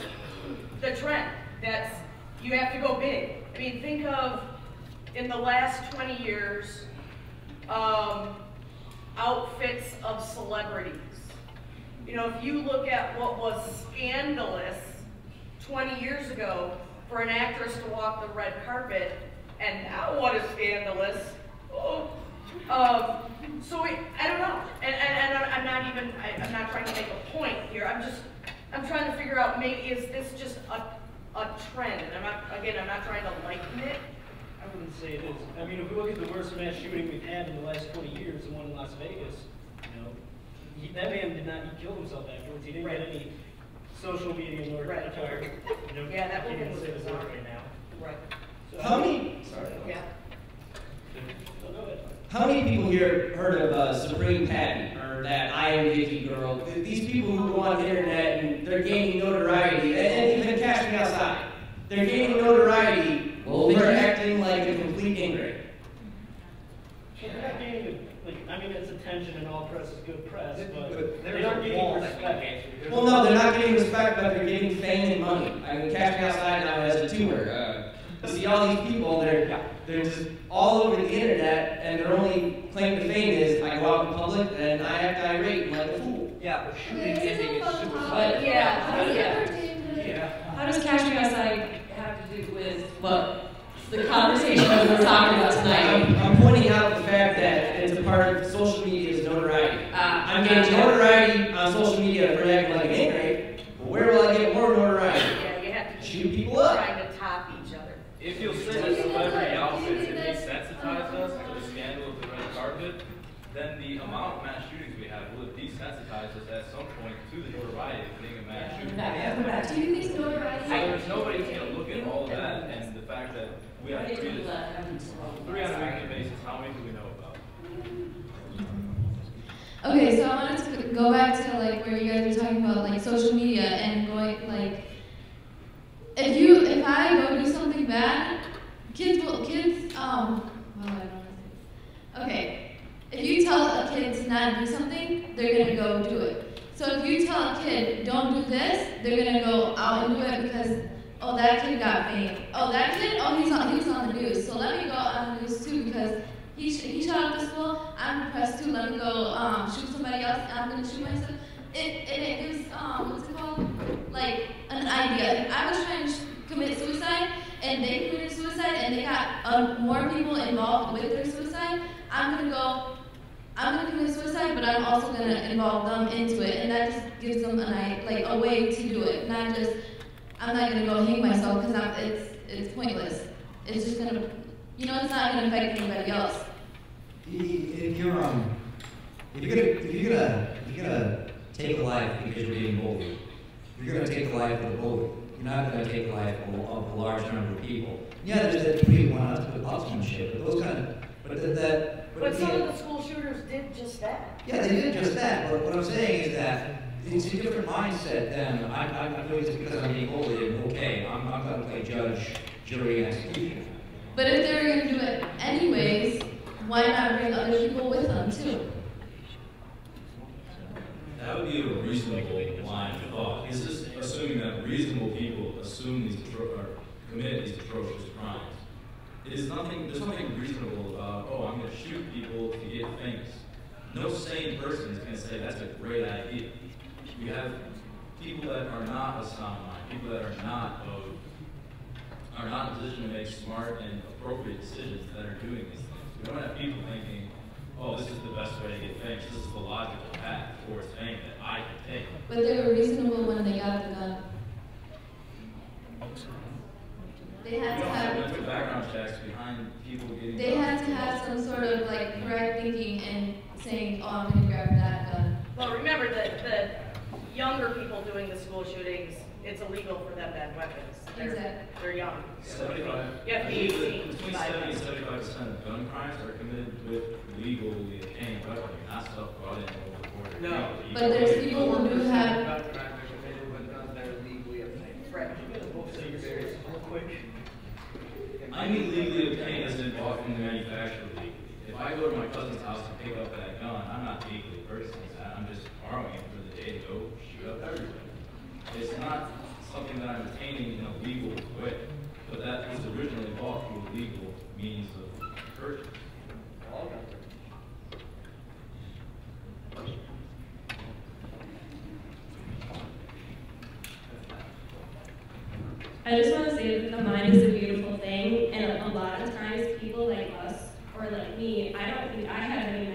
the trend? That's, you have to go big. I mean, think of, in the last twenty years, um, outfits of celebrities. You know, if you look at what was scandalous twenty years ago for an actress to walk the red carpet, and now what is scandalous? Oh, um, so I don't know, and, and, and I'm- I'm not even, I, I'm not trying to make a point here, I'm just, I'm trying to figure out, maybe, is this just a, a trend? And I'm not, again, I'm not trying to lighten it, I wouldn't say it is. I mean, if we look at the worst mass shooting we've had in the last 20 years, the one in Las Vegas, you know, he, that man did not, he killed himself afterwards. He didn't get any social media nor Right. Twitter. You know, Yeah, that can't one even was say the bizarre. word right now. Right. So- How many, sorry. Yeah. No, go ahead. How many people here heard of uh, Supreme Patty or that I Am Vicky girl? These people who go on the internet and they're gaining notoriety, and, and even Cash Me Outside, they're gaining notoriety Well, for Vicky- acting like a complete ingrate. Well, they're not gaining, like, I mean, it's attention and all press is good press, but But they there's aren't a getting respect. can't get through. Well, no, they're not getting respect, but they're getting fame and money. I mean, Cash Me Outside now has a tumor. Uh, see all these people, they're, they're just all over the internet, and their only claim to fame is I go out in public and I act irate like a fool. Yeah, but shooting Okay, ending is this is suicide. topic. Yeah, How does it yeah. pertain to Yeah. How does Cash Me Outside have to do with what the conversation that we're talking about tonight? I'm, I'm pointing out the fact that it's a part of social media's notoriety. Ah, I'm getting gotcha. notoriety on social media for acting like an ingrate, but where will I get more notoriety? Yeah, you have to Shoot people up. trying to top each other. If you'll say that celebrity outfits and desensitize us to the scandal of the red carpet, then the amount of mass shootings we have will have desensitized us at some point to the notoriety of being a mass shooting. Do you think notoriety? So there's nobody who's gonna look at all of that and the fact that we have three, uh, um, three on a weekly basis, how many do we know about? Okay, so I wanted to go back to like where you guys were talking about like social media and going like if you if I go do something bad, kids will kids um well, I don't. Okay, if you tell a kid to not do something, they're gonna go do it. So if you tell a kid don't do this, they're gonna go out and do it because oh that kid got fame. Oh that kid oh he's on he's on the news. So let me go on the news too because he sh- he shot up the school. I'm depressed too. Let me go um, shoot somebody else. I'm gonna shoot myself. It and it gives um what's it called like an idea. I was trying to commit suicide and they committed suicide and they got um, more people involved with their suicide, I'm gonna go. I'm gonna commit suicide, but I'm also gonna involve them into it, and that just gives them an like a way to do it. Not just I'm not gonna go hang myself because it's it's pointless. It's just gonna, you know, it's not gonna affect anybody else. If you're um, if you're gonna if you're gonna if you're gonna take a life because you're being bullied, you're gonna take the life of the bully. You're not gonna take the life of, of a large number of people. Yeah, there's that tweet one up with upsmanship, but those kind of but that, that But some of the school shooters did just that. yeah, they did just that. But what I'm saying is that it's a different mindset than I'm, I'm, I'm doing this because I'm being bullied and okay, I'm, I'm going to play judge, jury, and executioner. But if they're gonna do it anyways, why not bring other people with them too? That would be a reasonable line of thought. Is just assuming that reasonable people assume these or commit these atrocious crimes. It is nothing. There's nothing reasonable about oh, I'm going to shoot people to get famous. No sane person is going to say that's a great idea. You have people that are not of sound mind, people that are not of are not in a position to make smart and appropriate decisions that are doing these things. We don't have people thinking, oh, this is the best way to get famous. This is the logical path towards fame that I can take. But they were reasonable when they got the gun. They We had to have have, mental background checks behind people getting. they had to have some sort of like correct thinking and saying, oh, I'm gonna grab that gun. Well, remember that the younger people doing the school shootings, it's illegal for them to have weapons. They're, Exactly. they're young. Seventy-five. You have to be I believe that 18 Between seventy and seventy-five percent of gun crimes are committed with legally obtained weaponry, not stuff brought in over the border. No. But there's people who do have, Gun crimes are committed when guns are legally obtained. Right. Real quick. I mean legally obtained as in bought from the manufacturer legally. If I go to my cousin's house to pick up that gun, I'm not legally purchasing that, I'm just borrowing it for the day to go up everybody. It's not something that I'm obtaining in a legal way, but that was originally bought through legal means of purchase. I just want to say that the mind is a beautiful thing, and a lot of times people like us or like me, I don't think I have any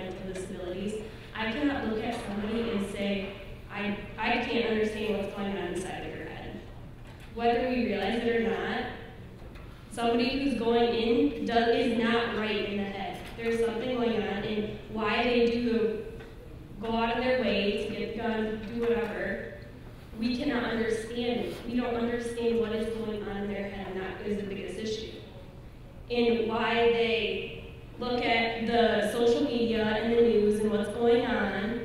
going on inside of your head. Whether we realize it or not, somebody who's going in does, is not right in the head. There's something going on, and why they do go out of their way to get gun, do whatever, we cannot understand. We don't understand what is going on in their head, and that is the biggest issue. And why they look at the social media and the news and what's going on.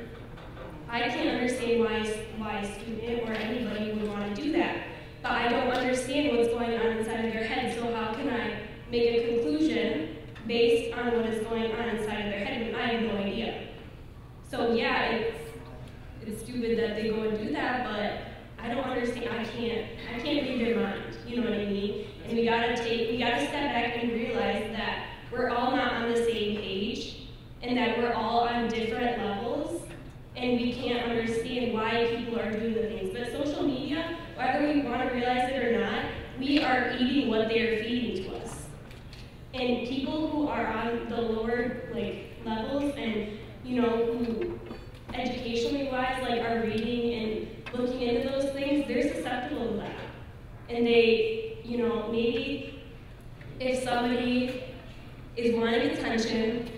I can't understand why, why a student or anybody would want to do that. But I don't understand what's going on inside of their head, so how can I make a conclusion based on what is going on inside of their head when I have no idea? So yeah, it's, it's stupid that they go and do that, but I don't understand, I can't, I can't read their mind, you know what I mean? And we gotta take, we gotta step back and realize that we're all not on the same page, and that we're all on different levels, and we can't understand why people are doing the things. But social media, whether we want to realize it or not, we are eating what they are feeding to us. And people who are on the lower like levels and you know who educationally wise like are reading and looking into those things, they're susceptible to that. And they, you know, maybe if somebody is wanting attention,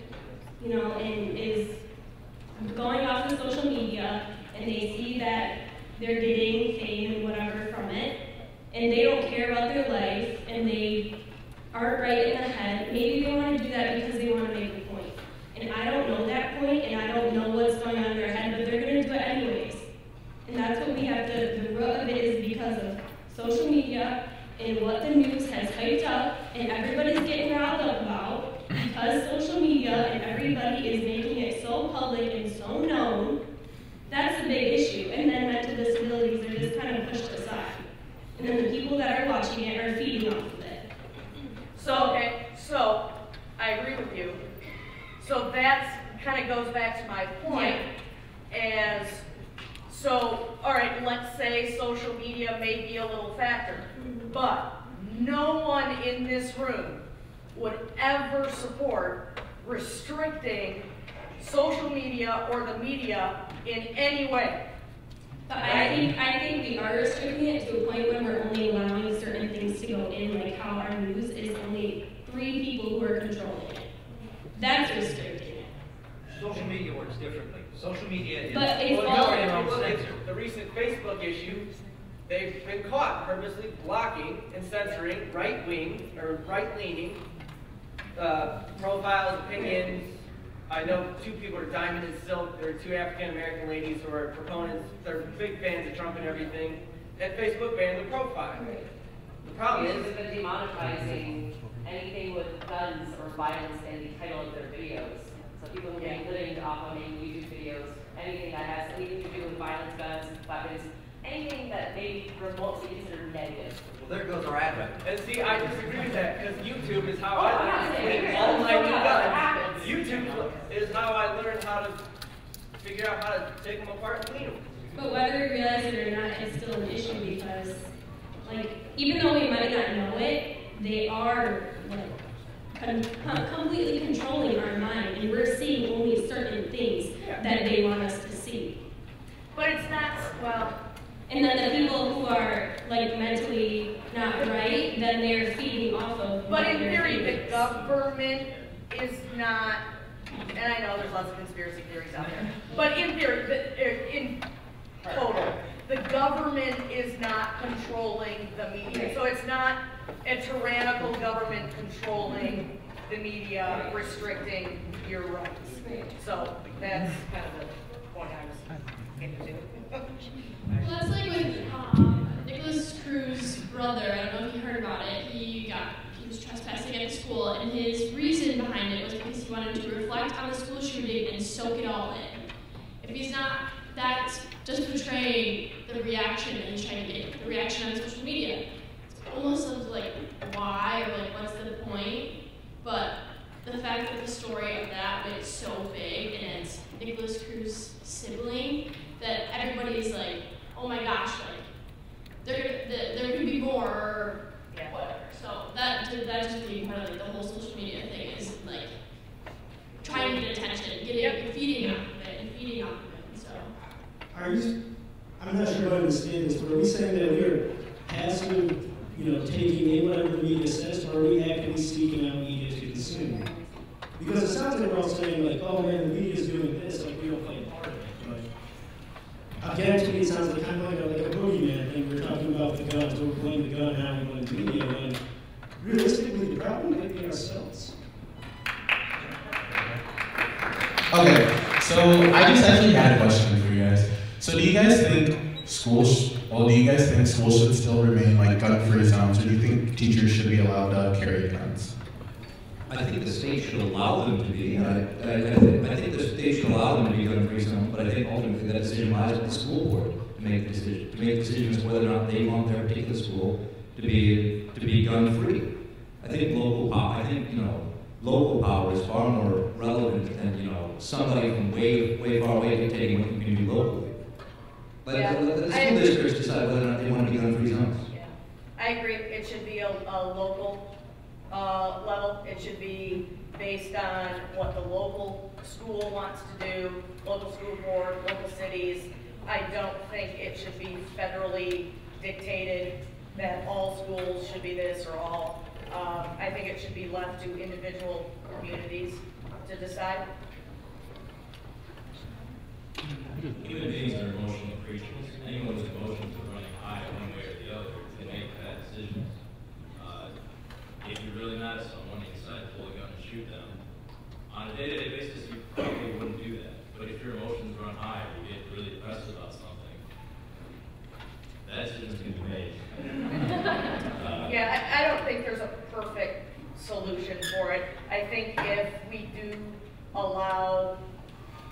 you know, and is going off of social media and they see that they're getting fame and whatever from it, and they don't care about their life and they aren't right in the head, maybe they want to do that because they want to make a point. And I don't know that point and I don't know what's going on in their head, but they're going to do it anyways. And that's what we have to, the root of it is because of social media and what the news has hyped up and everybody's getting riled up about because social media and everybody is making it so public and so known, that's the big issue. And then mental disabilities are just kind of pushed aside. And then the people that are watching it are feeding off of it. So, okay, so I agree with you. So that kind of goes back to my point as, so, all right, let's say social media may be a little factor, but no one in this room would ever support restricting social media or the media in any way. But I think I think we are restricting it to a point when we're only allowing certain things to go in, like how our news is only three people who are controlling it. That's restricting it. Social media works differently. Social media is. But it's Well, all- no, if you look at the recent Facebook issue, they've been caught purposely blocking and censoring right-wing or right-leaning uh, profiles, opinions. I know two people are Diamond and Silk. There are two African-American ladies who are proponents. They're big fans of Trump and everything. And Facebook banned the profile. The problem is, They've been demonetizing anything with guns or violence in the title of their videos. So people who make livings off of making YouTube videos, anything that has anything to do with violence, guns, weapons, anything that may be remotely considered negative. Well, there goes our advent. And see, I disagree with that because YouTube is how Oh, I'm I not learned saying to you're all my new guns. YouTube is how I learned how to figure out how to take them apart and clean them. But whether we realize it or not, it's still an issue because, like, even though we might not know it, they are like con- com- completely controlling our mind, and we're seeing only certain things that they want us to see. But it's not, well. And then the people who are like mentally not right, then they're feeding off of. But in theory, feeding. the government is not, and I know there's lots of conspiracy theories out there, but in theory, the- in total, the government is not controlling the media. So it's not a tyrannical government controlling the media, restricting your rights. So that's kind of the point I was getting to. Well, that's like with um, Nikolas Cruz's brother. I don't know if you heard about it. He got he was trespassing at the school, and his reason behind it was because he wanted to reflect on the school shooting and soak it all in. If he's not, that's just portraying the reaction he's trying to get, the reaction on social media. It's almost of like why or like what's the point, but the fact that the story of that went so big and it's Nikolas Cruz's sibling that everybody's like, oh my gosh, like there, there, there could be more or whatever. So that that just gave me part of like the whole social media thing is like trying to get attention, getting feeding off of it and feeding off of it. So Are you, I'm not sure if I understand this, but are we saying that we're passively, you know, taking in whatever the media says, or are we actively seeking out media to consume? Because it sounds like we're all saying like, oh man, the media's doing this, like we don't play a part of it, but again, to me, it sounds like kind of like a, like a boogeyman thing, we're talking about the guns, we're playing the gun, how we want the media, when realistically, the problem might be ourselves. Okay, so I just actually had a question for you guys. So do you guys think schools, well, do you guys think schools should still remain like gun-free zones, or do you think teachers should be allowed to carry guns? I think the state should allow them to be. I, I, I, think, I think the state should allow them to be gun-free zone, but I think ultimately that decision lies with the school board to make the decision, to make decisions whether or not they want their particular school to be to be gun-free. I think local power. I think you know local power is far more relevant than you know somebody from way way far away dictating what you can do locally. Let, Yeah, let the school districts decide whether or not they want to be gun-free zones. Yeah. I agree, it should be a, a local, uh, level, it should be based on what the local school wants to do, local school board, local cities. I don't think it should be federally dictated that all schools should be this or all. Um, I think it should be left to individual communities to decide. Human beings are emotional creatures. Anyone whose emotions are running high one way or the other can make bad decisions. Uh, if you're really mad at someone, you decide to pull a gun and shoot them. On a day-to-day basis, you probably wouldn't do that. But if your emotions run high, or you get really depressed about something, that decision's gonna be made. Yeah, I don't think there's a perfect solution for it. I think if we do allow,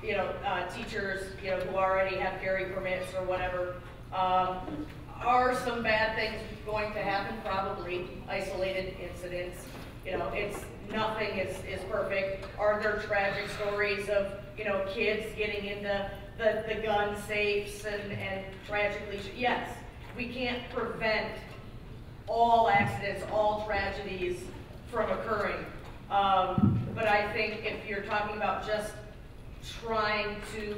you know, uh, teachers, you know, who already have carry permits or whatever, um, are some bad things going to happen? Probably isolated incidents. You know, it's, nothing is, is perfect. Are there tragic stories of, you know, kids getting into the, the gun safes and, and tragically, yes. We can't prevent all accidents, all tragedies from occurring. Um, but I think if you're talking about just trying to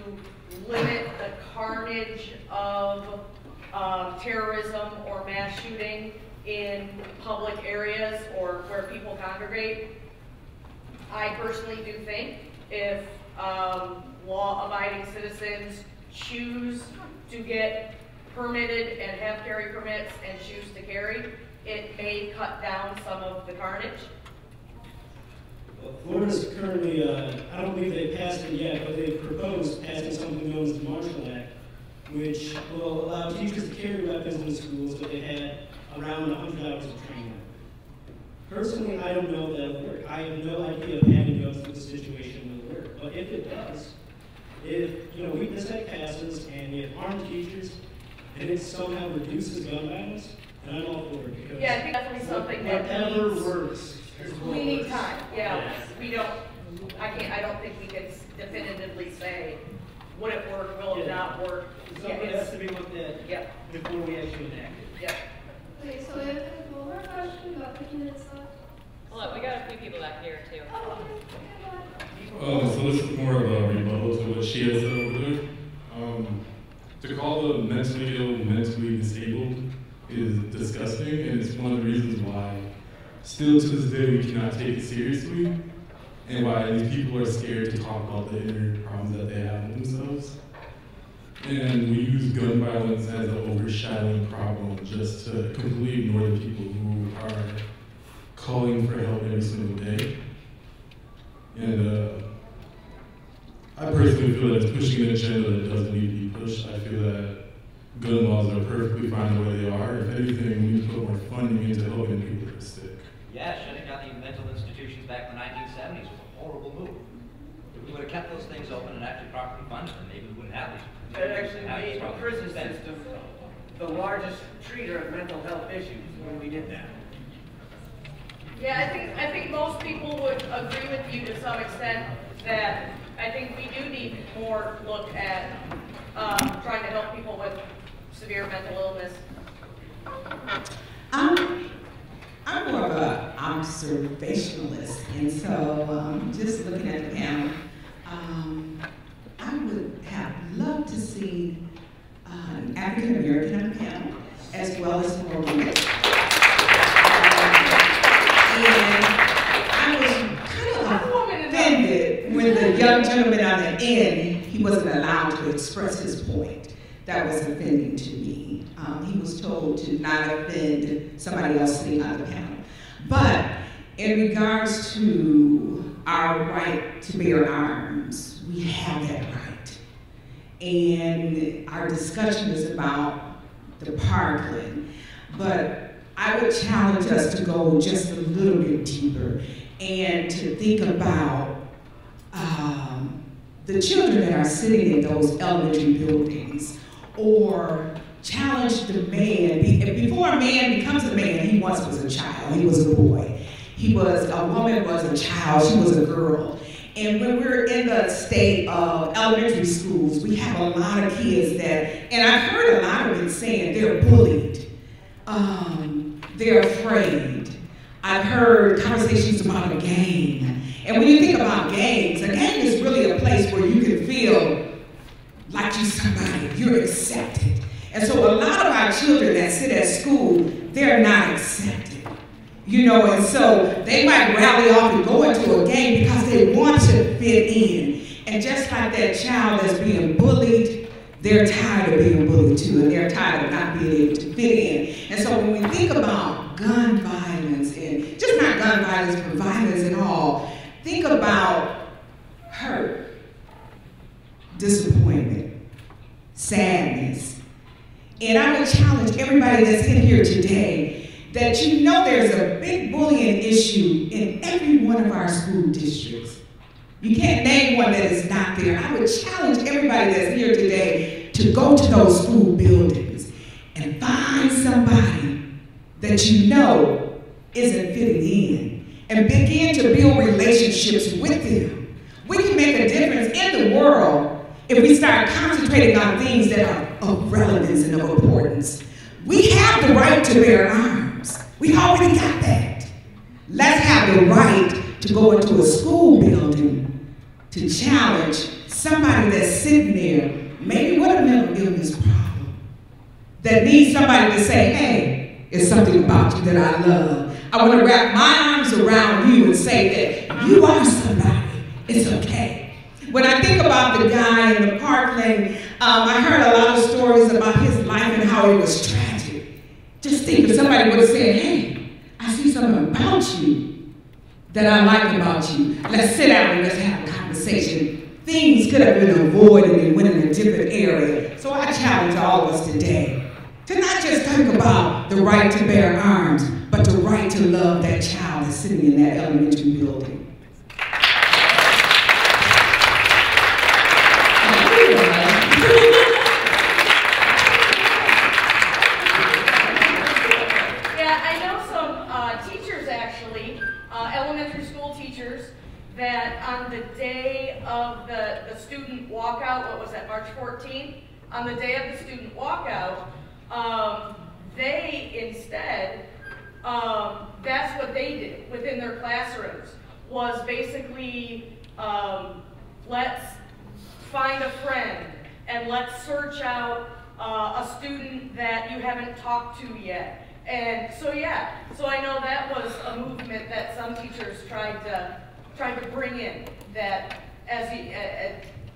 limit the carnage of um, terrorism or mass shooting in public areas or where people congregate, I personally do think if um, law-abiding citizens choose to get permitted and have carry permits and choose to carry, it may cut down some of the carnage. Florida's currently, uh, I don't believe they passed it yet, but they've proposed passing something known as the Marshall Act, which will allow teachers to carry weapons in schools, but they had around 100 hours of training. Personally, I don't know if that'll work. I have no idea if having guns in this situation will work. But if it does, if, you know, we- this act passes and we have armed teachers, and it somehow reduces gun violence, then I'm all for it because. Yeah, I think definitely something that needs- works. Is what We need time, yeah. We don't, I can't, I don't think we can definitively say, would it work, will it Yeah. not work? Something Yeah, it's- has to be looked at Yeah. before we actually enact it. Yeah. Okay, so I have one more question about fifteen minutes left. Hold on, we got a few people back here too. Um, so this is more of a rebuttal to what she has said over there. Um, to call the mentally ill mentally disabled is disgusting, and it's one of the reasons why, still to this day, we cannot take it seriously, and why these people are scared to talk about the inner problems that they have in themselves. And we use gun violence as an overshadowing problem just to completely ignore the people who are calling for help every single day. And uh, I personally feel that it's pushing an agenda that doesn't need to be pushed. I feel that gun laws are perfectly fine the way they are. If anything, we need to put more funding into helping people sick. Yeah, shutting down the mental institutions back in the nineteen seventies was a horrible move. If we would have kept those things open and actually properly funded them, maybe we wouldn't have these. It actually made the prison system the largest treater of mental health issues when we did that. Yeah, I think, I think most people would agree with you to some extent that I think we do need more look at, um, trying to help people with severe mental illness. Um, I I'm more of an observationalist, and so um, just looking at the panel, um, I would have loved to see uh, an African American on the panel, as well as more women. And I was kind of offended when the young gentleman on the end, he wasn't allowed to express his point. That was offending to me. Um, he was told to not offend somebody else sitting on the panel. But in regards to our right to bear arms, we have that right. And our discussion is about the Parkland. But I would challenge us to go just a little bit deeper and to think about um, the children that are sitting in those elementary buildings or challenge the man. Before a man becomes a man, he once was a child, he was a boy. He was, a woman was a child, she was a girl. And when we're in the state of elementary schools, we have a lot of kids that, and I've heard a lot of them saying they're bullied, um, they're afraid. I've heard conversations about a gang. And when you think about gangs, a gang is really a place where you can feel like you're somebody, you're accepted. And so a lot of our children that sit at school, they're not accepted. You know, and so they might rally off and go into a gang because they want to fit in. And just like that child that's being bullied, they're tired of being bullied too, and they're tired of not being able to fit in. And so when we think about gun violence, and just not gun violence, but violence at all, think about hurt, disappointment, sadness. And I would challenge everybody that's in here today that you know there's a big bullying issue in every one of our school districts. You can't name one that is not there. I would challenge everybody that's here today to go to those school buildings and find somebody that you know isn't fitting in and begin to build relationships with them. We can make a difference in the world if we start concentrating on things that are of relevance and of importance. We have the right to bear arms. We already got that. Let's have the right to go into a school building to challenge somebody that's sitting there, maybe with a mental illness problem, that needs somebody to say, hey, it's something about you that I love. I want to wrap my arms around you and say that you are somebody. It's okay. When I think about the guy in the Parkland, um, I heard a lot of stories about his life and how it was tragic. Just think if somebody would have said, hey, I see something about you that I like about you. Let's sit down and let's have a conversation. Things could have been avoided and went in a different area. So I challenge all of us today to not just think about the right to bear arms, but the right to love that child that's sitting in that elementary building. On the day of the, the student walkout, what was that, March 14th? On the day of the student walkout, um, they instead, um, that's what they did within their classrooms, was basically, um, let's find a friend and let's search out uh, a student that you haven't talked to yet. And so yeah, so I know that was a movement that some teachers tried to tried to bring in. That as he, uh,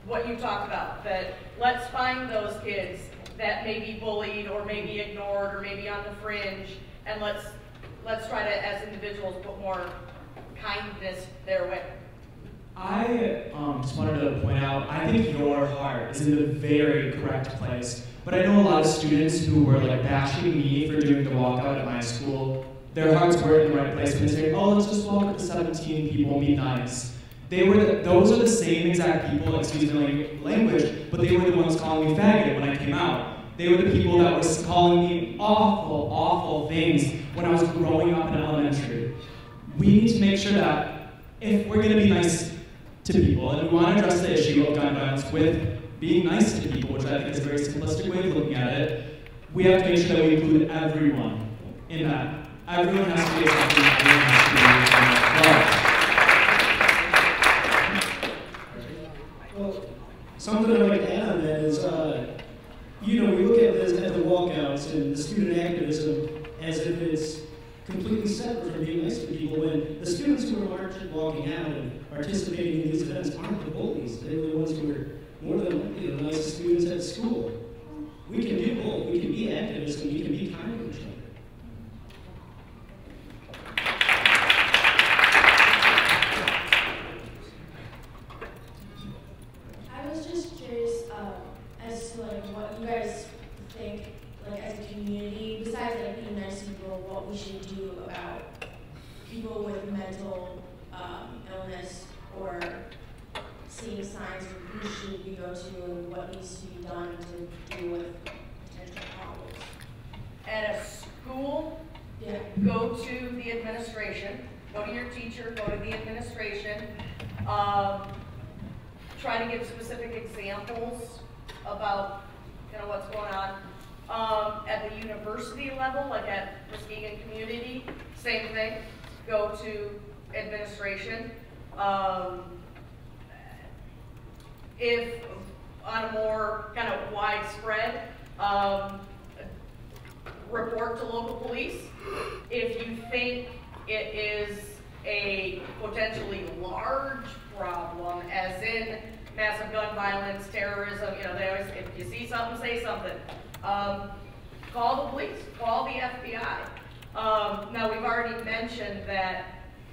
what you talked about, that let's find those kids that may be bullied or maybe ignored or maybe on the fringe, and let's let's try to as individuals put more kindness their way. I um, just wanted to point out, I think your heart is in the very correct place. But I know a lot of students who were like bashing me for doing the walkout at my school. Their hearts were in the right place when they say, "Oh, let's just walk with the 17 people be nice." They were the, those are the same exact people, excuse my language, but they were the ones calling me faggot when I came out. They were the people that were calling me awful, awful things when I was growing up in elementary. We need to make sure that if we're going to be nice to people and we want to address the issue of gun violence with being nice to people, which I think is a very simplistic way of looking at it, we have to make sure that we include everyone in that everyone has to be accepting, everyone has to be. Well, something I'd like to add on that is, uh, you know, we look at this at the walkouts and the student activism as if it's completely separate from being nice to people when the students who are marching, walking out and participating in these events aren't the bullies. They're the ones who are more than likely the nicest students at school. We can do both. We can be activists and we can be kind to each other. You guys think, like as a community, besides like being nice to people, what we should do about people with mental um, illness or seeing signs of who should we go to and what needs to be done to deal with potential problems. At a school, Yeah. go to the administration, go to your teacher, go to the administration. Um, try to give specific examples about, you know, what's going on. Um, at the university level, like at Muskegon Community, same thing, go to administration. Um, if on a more kind of widespread, um, report to local police. If you think it is a potentially large problem, as in massive gun violence, terrorism, you know, they always, if you see something, say something. Um, call the police, call the FBI. Um, now, we've already mentioned that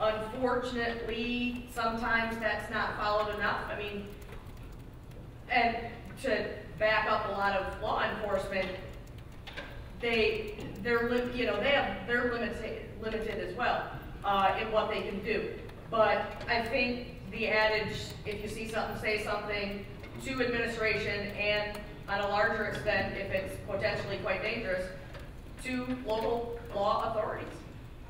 unfortunately, sometimes that's not followed enough. I mean, and to back up a lot of law enforcement, they, they're, you know, they have, they're limited, limited as well, uh, in what they can do. But I think the adage, if you see something, say something to administration and on a larger extent, if it's potentially quite dangerous, to local law authorities.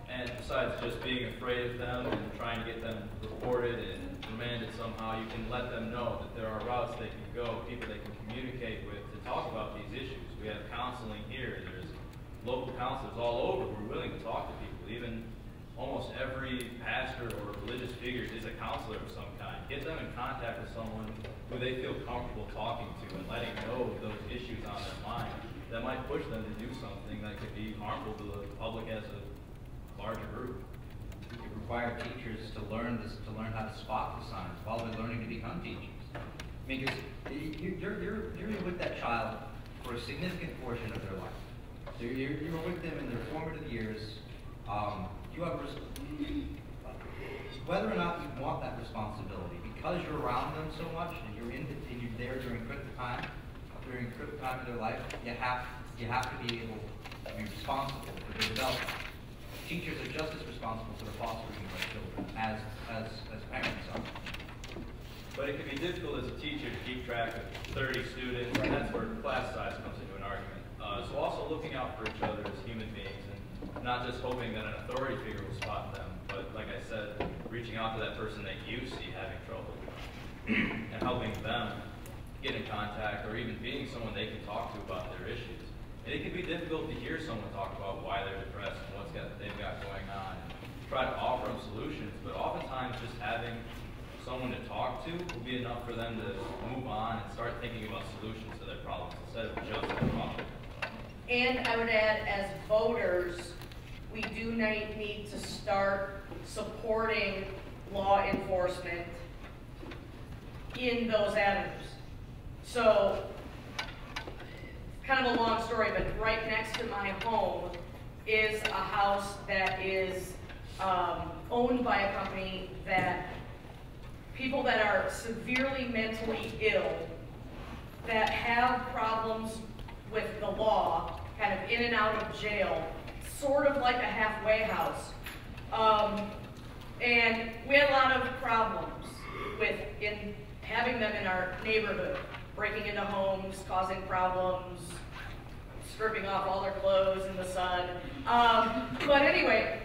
And besides just being afraid of them and trying to get them reported and remanded somehow, you can let them know that there are routes they can go, people they can communicate with to talk about these issues. We have counseling here, there's local counselors all over who are willing to talk to people. Even almost every pastor or religious figure is a counselor of some kind. Get them in contact with someone who they feel comfortable talking to and letting know those issues on their mind that might push them to do something that could be harmful to the public as a larger group. Could require teachers to learn this, to learn how to spot the signs while they're learning to become teachers. I mean, because you're, you're, you're with that child for a significant portion of their life. So you're, you're with them in their formative years. Um, you have, whether or not you want that responsibility, because you're around them so much and you're in, and you're there during critical time, during critical time of their life, you have, you have to be able to be responsible for their development. Teachers are just as responsible for the fostering of their children as, as, as parents are. But it can be difficult as a teacher to keep track of 30 students, and that's where class size comes into an argument. Uh, so also looking out for each other as human beings, not just hoping that an authority figure will spot them, but like I said, reaching out to that person that you see having trouble, and helping them get in contact, or even being someone they can talk to about their issues. And it can be difficult to hear someone talk about why they're depressed and what's got, they've got going on, and try to offer them solutions, but oftentimes just having someone to talk to will be enough for them to move on and start thinking about solutions to their problems instead of just their problem. And I would add, as voters, we do need, to start supporting law enforcement in those avenues. So, kind of a long story, but right next to my home is a house that is um, owned by a company that people that are severely mentally ill, that have problems with the law, kind of in and out of jail, sort of like a halfway house. Um, and we had a lot of problems with in having them in our neighborhood, breaking into homes, causing problems, stripping off all their clothes in the sun. Um, but anyway,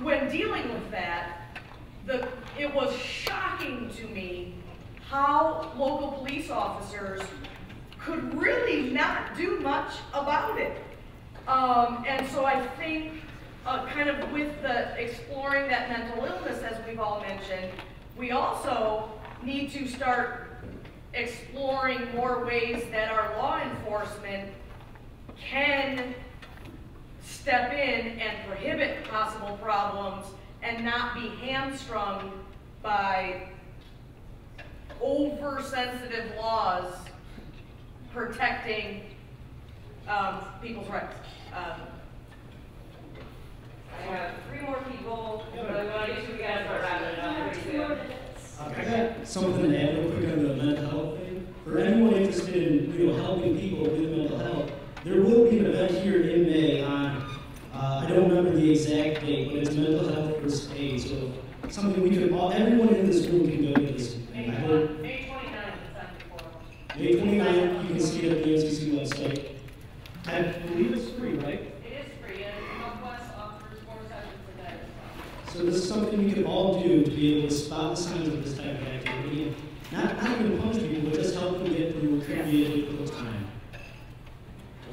when dealing with that, the, it was shocking to me how local police officers could really not do much about it. Um, and so I think uh, kind of with the exploring that mental illness, as we've all mentioned, we also need to start exploring more ways that our law enforcement can step in and prohibit possible problems and not be hamstrung by oversensitive laws protecting um, people's rights. Um, I have three more people, but I want to make sure we guys are wrapping it up pretty soon. I got something to add real quick on the mental health thing. For anyone interested in, you know, helping people with mental health, there will be an event here in May on, uh, I don't remember the exact date, but it's mental health first aid. So something we can all, everyone in this room can go to this. I May 29th, it's on before. May 29th, you can see it at the MCC website. I believe it's free, right? It is free, and Northwest offers four sessions a day. So this is something we can all do to be able to spot the signs of this type of activity. Not, not even punish people, but just help them get through a really difficult time.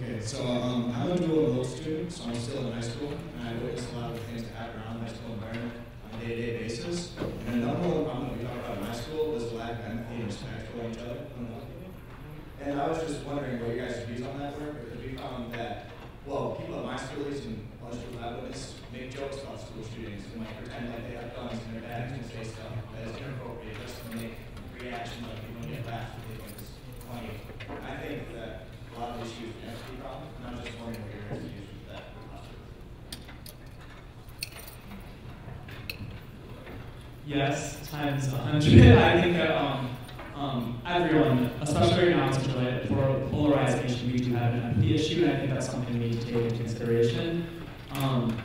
Okay, so um, I'm a dual enrolled student, so I'm still in high school, and I witness a lot of the things that happen around the high school environment on a day-to-day basis. And the number one problem that we talk about in high school is the lack of empathy and respect for each other. And I was just wondering what you guys' views on that were, because we found that, well, people at my school, at least in a bunch of I witness, make jokes about school shootings and like pretend like they have guns in their bags and say stuff that is inappropriate just to make reactions like people get laughed at think it's funny. I think that a lot of issues are empathy problem, and I'm just wondering what your with that. Yes, times a hundred. I think that um, um, everyone, especially right now, it's really for polarization, we do have an empathy issue, and I think that's something we need to take into consideration. Um,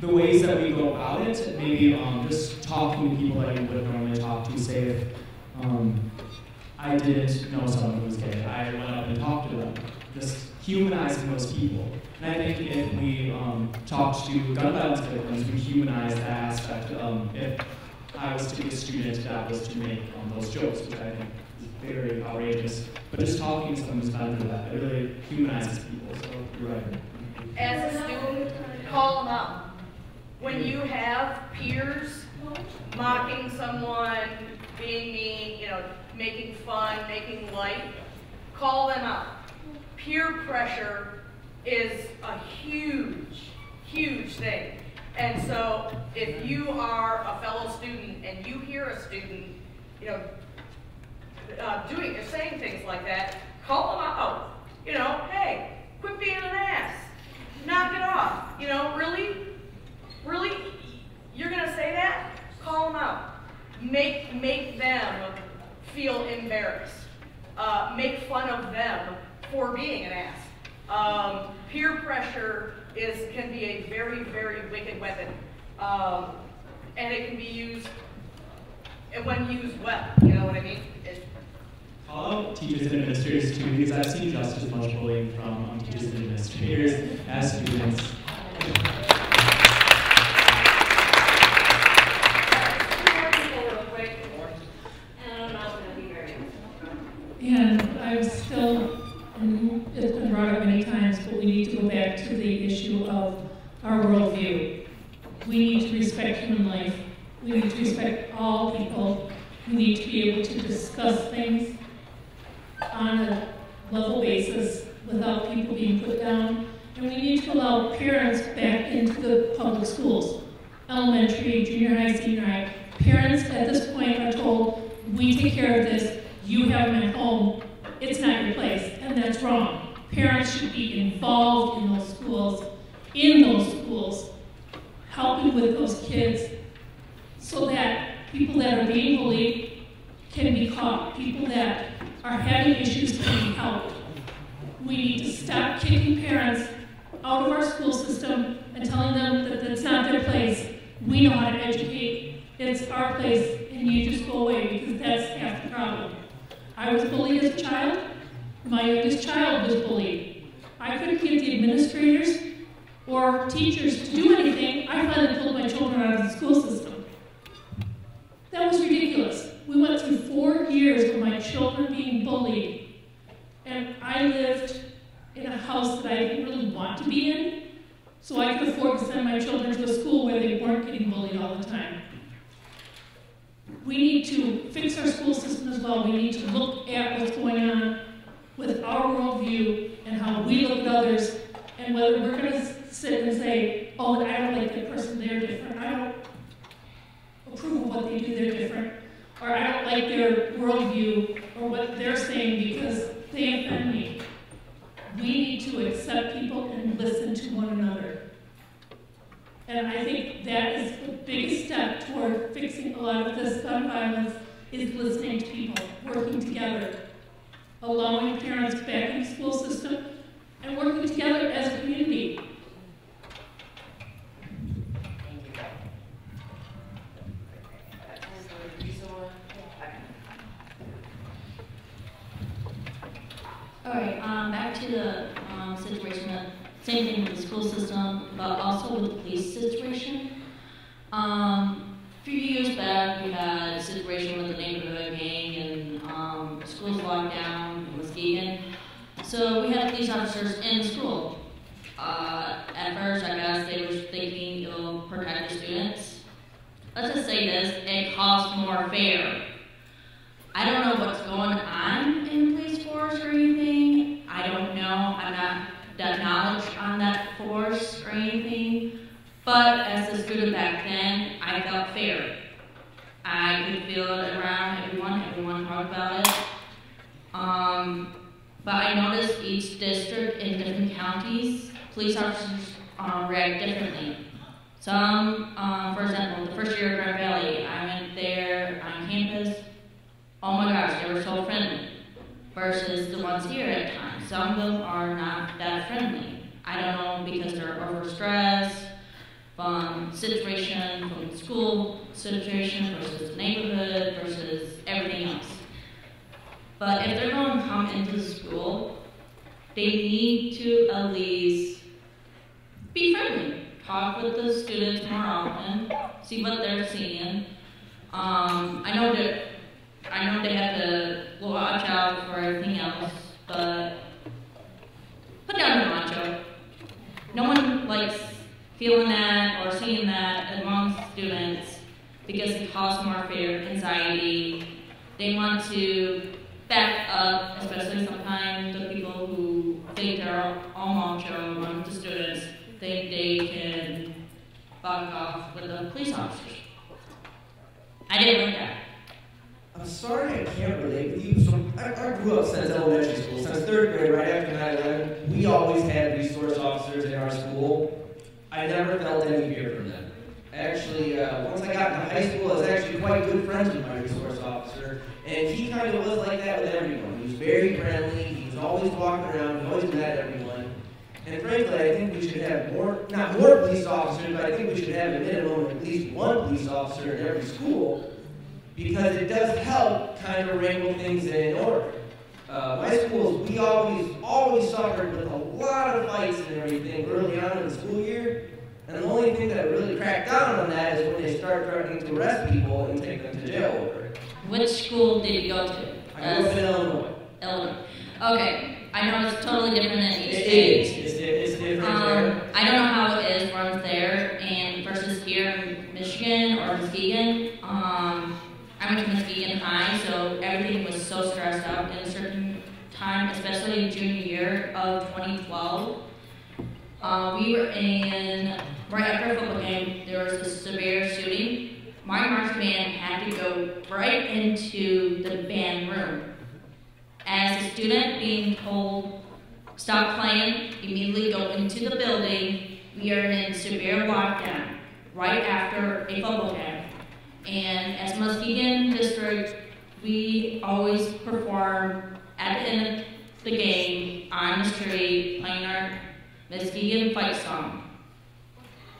the ways that we go about it, maybe um, just talking to people that you would normally talk to, say if um, I didn't know someone who was gay, I went up and talked to them, just humanizing those people. And I think if we um, talked to gun violence victims, we humanize that aspect. Um, if I was to be a student that was to make um, those jokes, which I think is very outrageous. But just talking to them who's been through that, it really humanizes people. So you're right. As a student, call them out. When you have peers mocking someone, being mean, you know, making fun, making light, call them out. Peer pressure is a huge, huge thing. And so if you are a fellow student and you hear a student, you know, uh, doing saying things like that, call them out. You know, hey, quit being an ass. Knock it off. You know, really? Really? You're gonna say that? Call them out. Make make them feel embarrassed. Uh, make fun of them for being an ass. Um, peer pressure is can be a very very wicked weapon, um, and it can be used and when used well. You know what I mean? It, Call out teachers and administrators too, because I've seen just as much bullying from um, teachers and administrators as students. And I'm imagining a leader yet. Yeah I'm still, and it's been brought up many times, but we need to go back to the issue of our worldview. We need to respect human life. We need to respect all people. We need to be able to discuss things on a level basis without people being put down. And we need to allow parents back into the public schools, elementary, junior high, senior high. Parents at this point are told, we take care of this, you have at home, it's not your place, and that's wrong. Parents should be involved in those schools, in those schools, helping with those kids, so that people that are being bullied can be caught, people that are having issues can be helped. We need to stop kicking parents out of our school system and telling them that it's not their place. We know how to educate, it's our place, and you just go away because that's half the problem. I was bullied as a child. My youngest child was bullied. I couldn't get the administrators or teachers to do anything. I finally pulled my children out of the school system. That was ridiculous. We went through four years of my children being bullied. And I lived in a house that I didn't really want to be in. So I could afford to send my children to a school where they weren't getting bullied all the time. We need to fix our school system as well. We need to look at what's going on with our worldview and how we look at others, and whether we're going to sit and say, oh, I don't like that person, they're different. I don't approve of what they do, they're different. Or I don't like their worldview or what they're saying because they offend me. We need to accept people and listen to one another. And I think that is the biggest step toward fixing a lot of this gun violence is listening to people, working together, allowing parents back in the school system, and working together as a community. All right, um, back to the, um, situation, of- same thing with the school system, but also with the police situation. Um, a few years back, we had a situation with the neighborhood gang and, um, schools locked down in Muskegon. So we had police officers in the school. Uh, at first, I guess they were thinking it'll protect the students. Let's just say this, it costs more fair. I don't know what's going on in the police force or anything. I don't know. I'm not that knowledge on that force or anything. But as a student back then, I felt fair. I could feel it around everyone. Everyone talked about it. Um, but I noticed each district in different counties, police officers react differently. Some, um, for example, the first year at Grand Valley, I went there on campus. Oh my gosh, they were so friendly. Versus the ones here at times. Some of them are not that friendly. I don't know because they're overstressed, from situation, from school situation versus neighborhood versus everything else. But if they're going to come into school, they need to at least be friendly. Talk with the students more often, see what they're seeing. Um, I know that I know they have to watch out for everything else, but put down the macho. No one likes feeling that or seeing that among students because it causes more fear, anxiety. They want to back up, especially sometimes the people who think they're all macho among the students think they can back off with the police officers. I didn't like that. I'm sorry I can't relate with you. So I, I grew up since elementary school. Since third grade, right after 9/11, we always had resource officers in our school. I never felt any fear from them. Actually, uh, once I got into high school, I was actually quite good friends with my resource officer, and he kind of was like that with everyone. He was very friendly. He was always walking around. He always met everyone. And frankly, I think we should have more, not more police officers, but I think we should have a minimum of at least one police officer in every school because it does help kind of wrangle things in order. Uh, my schools, we always, always suffered lot of fights and everything early on in the school year. And the only thing that really cracked down on that is when they start threatening to arrest people and take them to jail over it. Which school did you go to? I grew up in Illinois. Illinois. Okay, I know it's totally different in each It state. is. It's, it's different Um, there. I don't know how it is runs there and versus here in Michigan or Muskegon. Um, I went to Muskegon High, so everything was so stressed out in a certain time, especially in junior year of 2012. Uh, we were in, right after a football game, there was a severe shooting. My marching band had to go right into the band room. As a student being told, stop playing, immediately go into the building, we are in severe lockdown right after a football game. And as Muskegon District, we always perform at the end of the game on the street, playing our Muskegon fight song.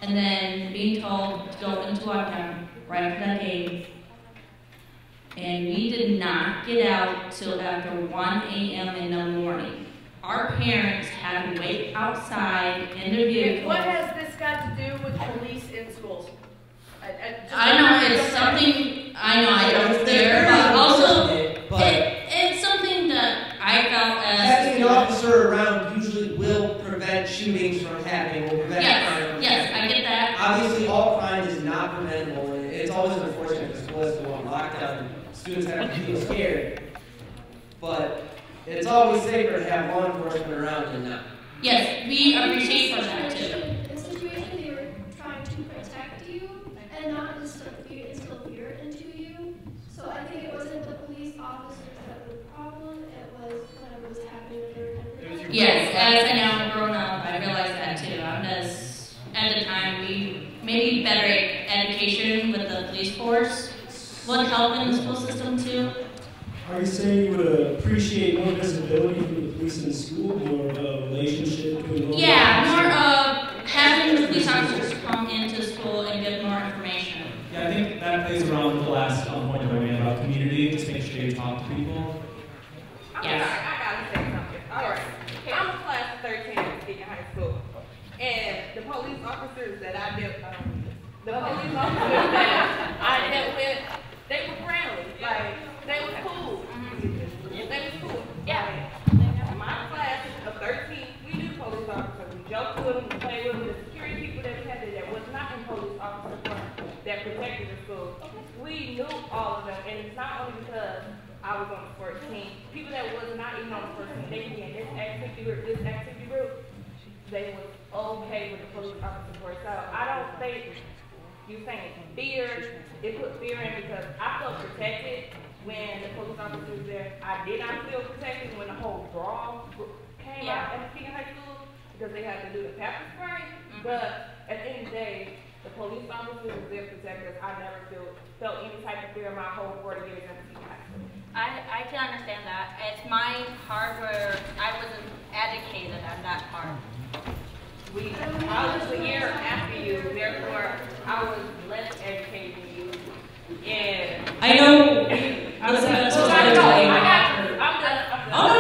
And then being told to go into our lockdown right after that game. And we did not get out till after 1 a.m. in the morning. Our parents had to wait outside in their vehicle. What has this got to do with police in schools? I, I, I know it's something, I know I don't there, but also, it, it's something that I felt as having an officer around usually will prevent shootings from happening. Will prevent yes, yes, happening. I get that. Obviously, all crime is not preventable. It's always unfortunate because school has to go on lockdown. Students have to be scared, but it's always safer to have law enforcement around than not. Yes, we appreciate for that too. In situation, they were trying to protect you and not disturb. Yes, as I now grown up, I realize that too. I'm just, at the time, we, maybe better education with the police force would help in the school system too. Are you saying you would appreciate more visibility from the police in the school, more of a relationship between law Yeah, more of having the police officers come into school and get more information. Yeah, I think that plays around with the last um, point that I made about community. Just make sure you talk to people. Yes. I gotta say something. All right. Okay, I'm a class of 13 at Deacon High School. And the police officers that I dealt, um, the police officers that I dealt with, they were friendly. Like, they were cool. They were cool. Yeah. My class of 13, we knew police officers. We joked with them, we played with them. The security people that we had there that was not in police officer form that protected the school. We knew all of them, and it's not only because I was on the first team. People that was not even on the first team, they be in this activity group, this activity group, they was okay with the police officer. So I don't think you saying fear, it put fear in because I felt protected when the police officer was there. I did not feel protected when the whole brawl came out at Deacon High School because they had to do the pepper spray. Mm-hmm. But at the end of the day, the police officer was there to protect us. I never feel, felt any type of fear in my whole 40 years at Deacon High School. I, I can understand that. It's my part where I wasn't educated on that part. We, I was a year after you, therefore I was less educated than you. And I know. I'm Listen, done. I'm so I sorry to know, tell you. I got you. I'm done. I'm done. No, no, no, no,